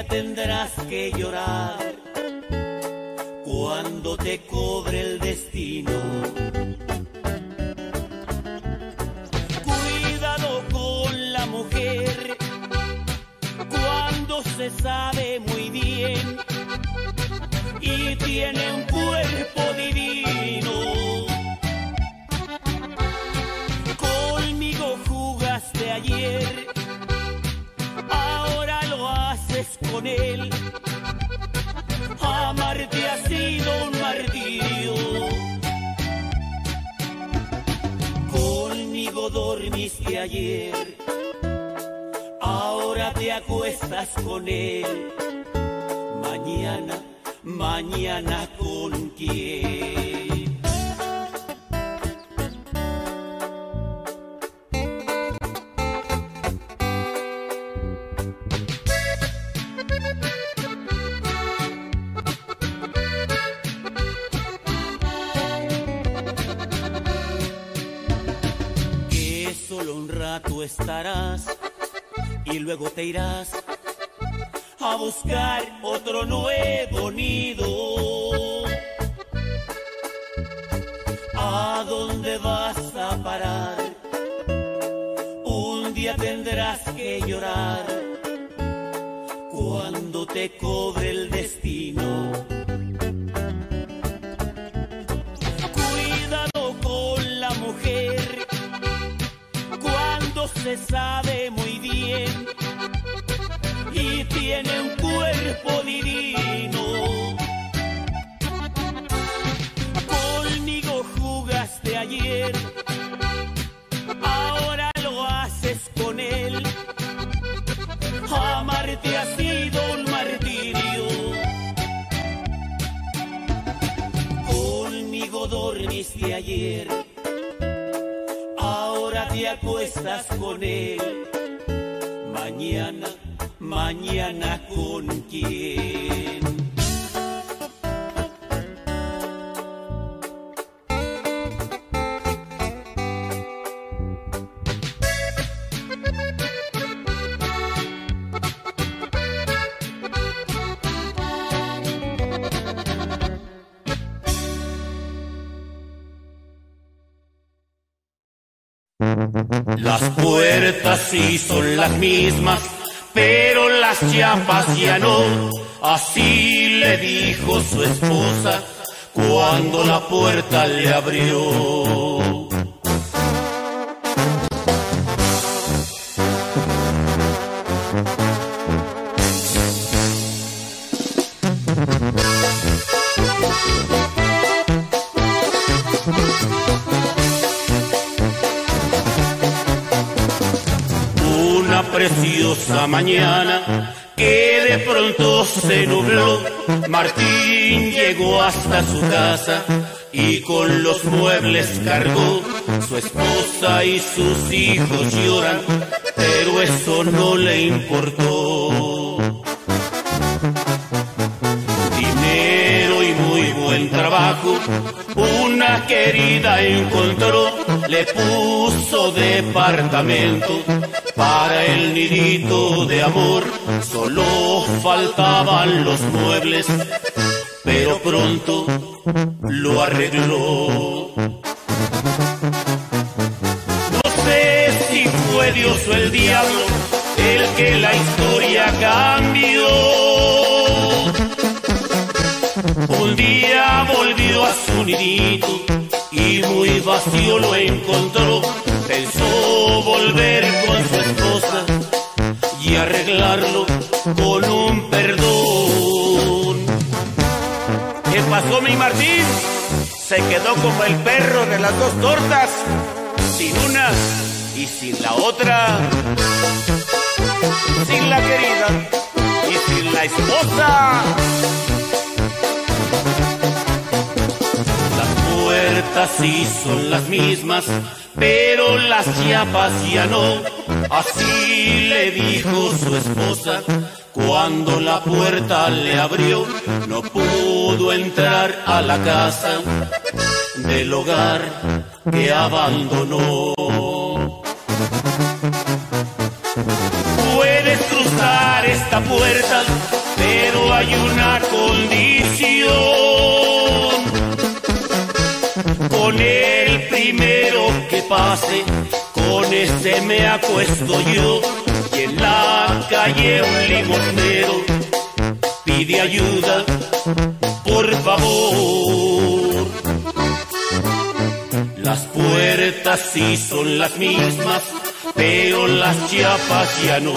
tendrás que llorar cuando te cobre el destino. Cuidado con la mujer cuando se sabe muy bien y tiene un cuerpo divino. ayer. Ahora te acuestas con él. Mañana, mañana con quién. a buscar otro nuevo. mismas, pero las chapas ya no. Así le dijo su esposa cuando la puerta le abrió. Preciosa mañana que de pronto se nubló, Martín llegó hasta su casa y con los muebles cargó. Su esposa y sus hijos lloran, pero eso no le importó. Dinero y muy buen trabajo, una querida encontró, le puso departamento para el nidito de amor. Solo faltaban los muebles, pero pronto lo arregló. No sé si fue Dios o el diablo el que la historia cambió. Un día volvió a su nidito y muy vacío lo encontró. Pensó volver con su esposa y arreglarlo con un perdón. ¿Qué pasó mi Martín? Se quedó como el perro de las dos tortas, sin una y sin la otra, sin la querida y sin la esposa. Puertas sí son las mismas, pero las chiapas ya no. Así le dijo su esposa. Cuando la puerta le abrió, no pudo entrar a la casa del hogar que abandonó. Puedes cruzar esta puerta, pero hay una condición. Con el primero que pase, con ese me acuesto yo. Y en la calle un limosnero pide ayuda, por favor. Las puertas sí son las mismas, pero las chapas ya no.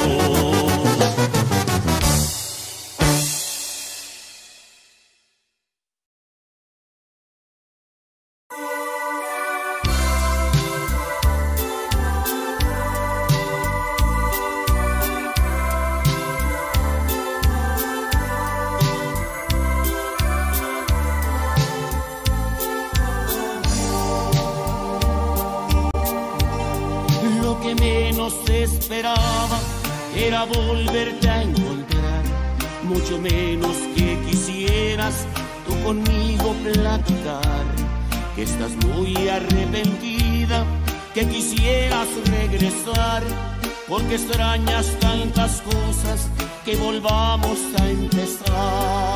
Porque extrañas tantas cosas que volvamos a empezar.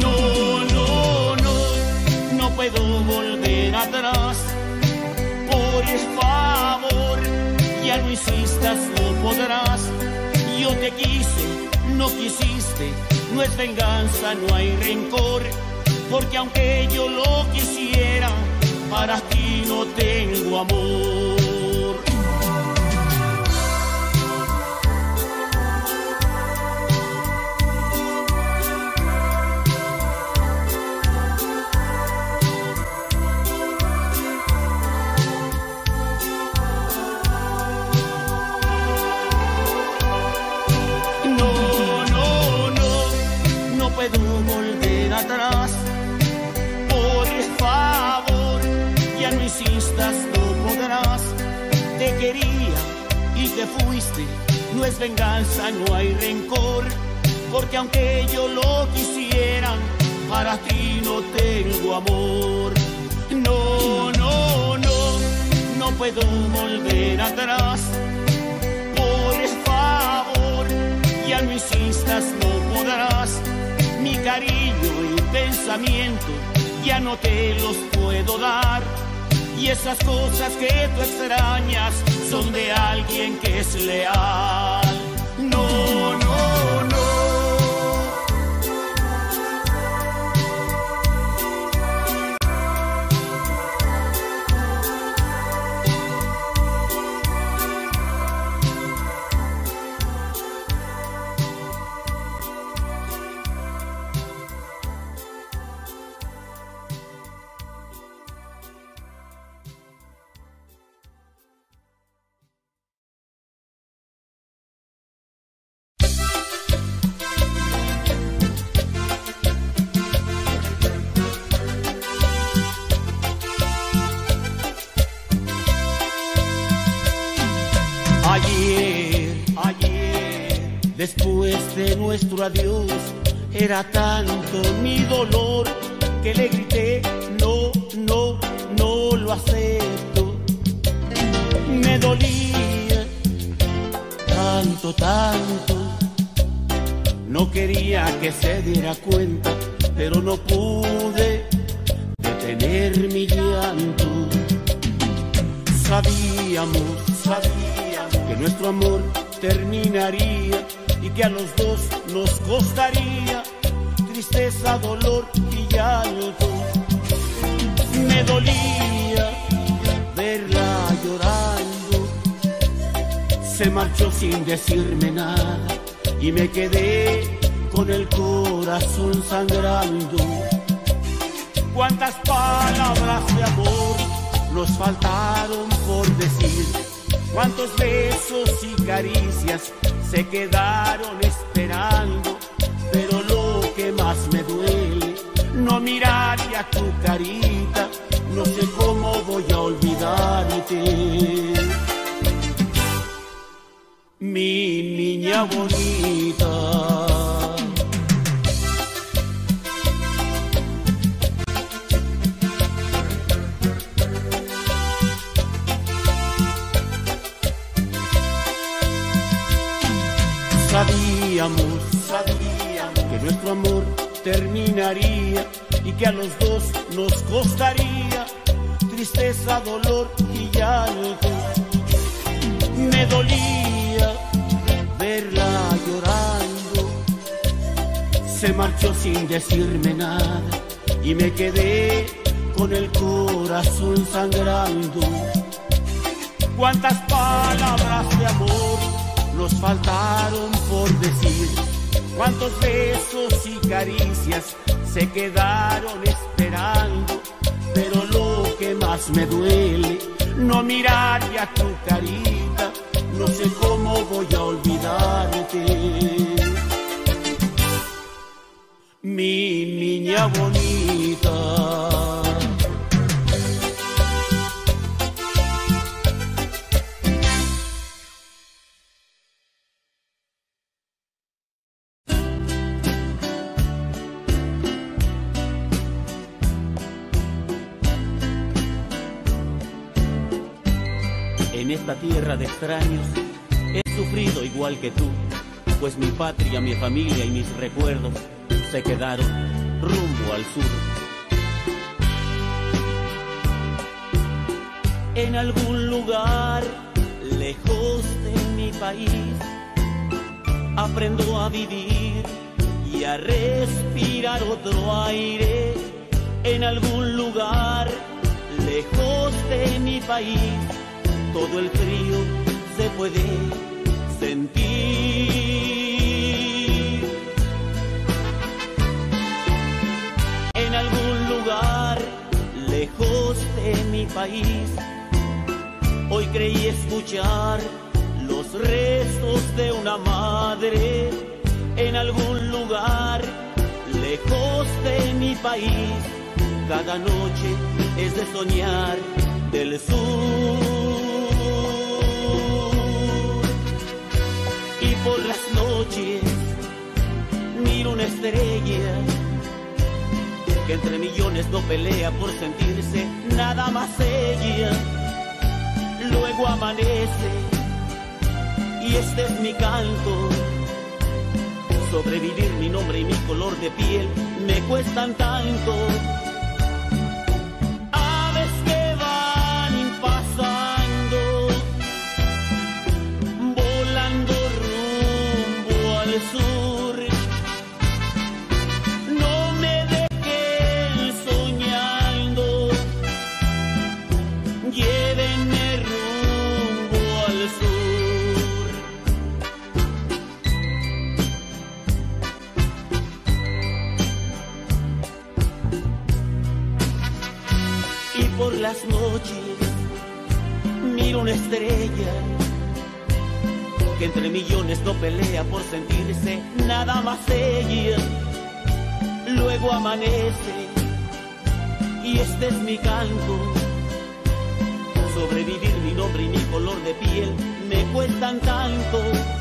No, no, no, no puedo volver atrás. Por favor, ya no insistas, no podrás. Yo te quise, no quisiste, no es venganza, no hay rencor. Porque aunque yo lo quisiera, para ti no tengo amor. Te fuiste, no es venganza, no hay rencor. Porque aunque yo lo quisiera, para ti no tengo amor. No, no, no, no puedo volver atrás. Por favor, ya no insistas, no podrás. Mi cariño y pensamiento ya no te los puedo dar. Y esas cosas que tú extrañas son de alguien que es leal. De nuestro adiós era tanto mi dolor que le grité, no, no, no lo acepto. Me dolía tanto, tanto. No quería que se diera cuenta, pero no pude detener mi llanto. Sabíamos, sabíamos que nuestro amor terminaría a los dos nos costaría tristeza, dolor y llanto. Me dolía verla llorando, se marchó sin decirme nada y me quedé con el corazón sangrando. Cuántas palabras de amor nos faltaron por decir, cuántos besos y caricias se quedaron esperando, pero lo que más me duele, no mirar ya tu carita, no sé cómo voy a olvidarte. Mi niña bonita. Amor terminaría y que a los dos nos costaría tristeza, dolor y llanto. Me dolía verla llorando, se marchó sin decirme nada y me quedé con el corazón sangrando. Cuántas palabras de amor nos faltaron por decir, cuántos besos y caricias se quedaron esperando, pero lo que más me duele, no mirar ya tu carita, no sé cómo voy a olvidarte. Mi niña bonita. De extraños he sufrido igual que tú, pues mi patria, mi familia y mis recuerdos se quedaron rumbo al sur. En algún lugar lejos de mi país aprendo a vivir y a respirar otro aire. En algún lugar lejos de mi país todo el frío se puede sentir. En algún lugar lejos de mi país, hoy creí escuchar los restos de una madre. En algún lugar lejos de mi país, cada noche es de soñar del sur. Por las noches miro una estrella que entre millones no pelea por sentirse nada más ella. Luego amanece y este es mi canto. Sobrevivir mi nombre y mi color de piel me cuestan tanto. Rumbo millones no pelea por sentirse nada más ella. Luego amanece y este es mi canto. Sobrevivir mi nombre y mi color de piel me cuestan tanto.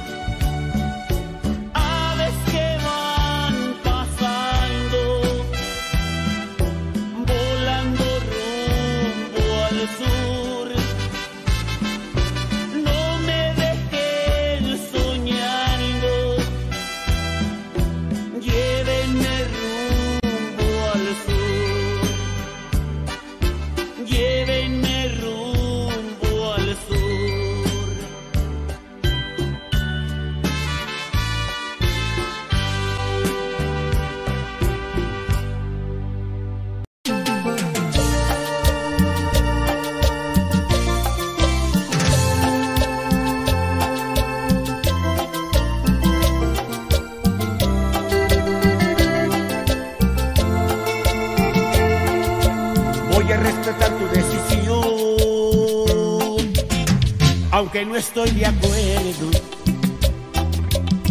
No estoy de acuerdo.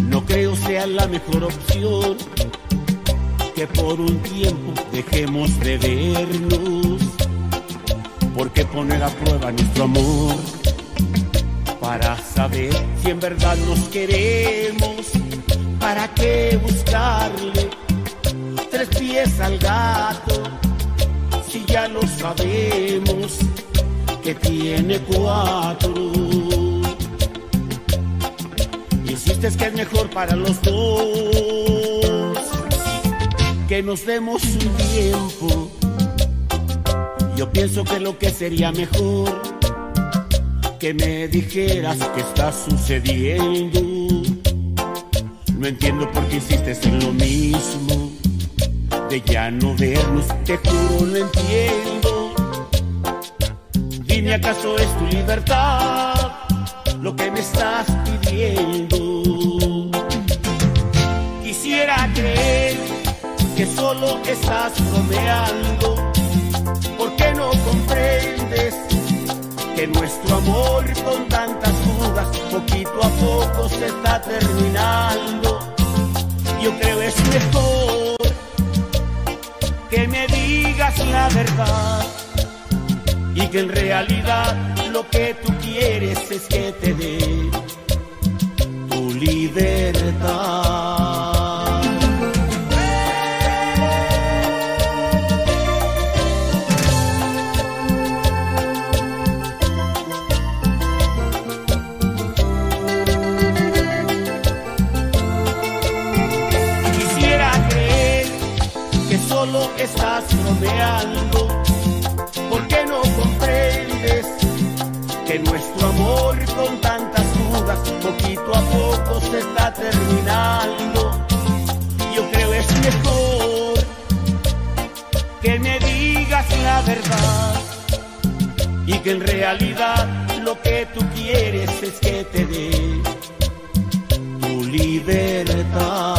No creo sea la mejor opción que por un tiempo dejemos de vernos. Porque poner a prueba nuestro amor para saber si en verdad nos queremos. ¿Para qué buscarle tres pies al gato si ya lo sabemos que tiene cuatro? Insistes que es mejor para los dos que nos demos un tiempo. Yo pienso que lo que sería mejor que me dijeras que está sucediendo. No entiendo por qué insistes en lo mismo. De ya no vernos, te juro, no entiendo. Dime acaso es tu libertad lo que me estás pidiendo. Que solo estás bromeando. ¿Por qué no comprendes que nuestro amor con tantas dudas poquito a poco se está terminando? Yo creo es mejor que me digas la verdad y que en realidad lo que tú quieres es que te dé tu libertad. Estás bromeando. ¿Por qué no comprendes que nuestro amor con tantas dudas poquito a poco se está terminando? Yo creo es mejor que me digas la verdad y que en realidad lo que tú quieres es que te dé tu libertad.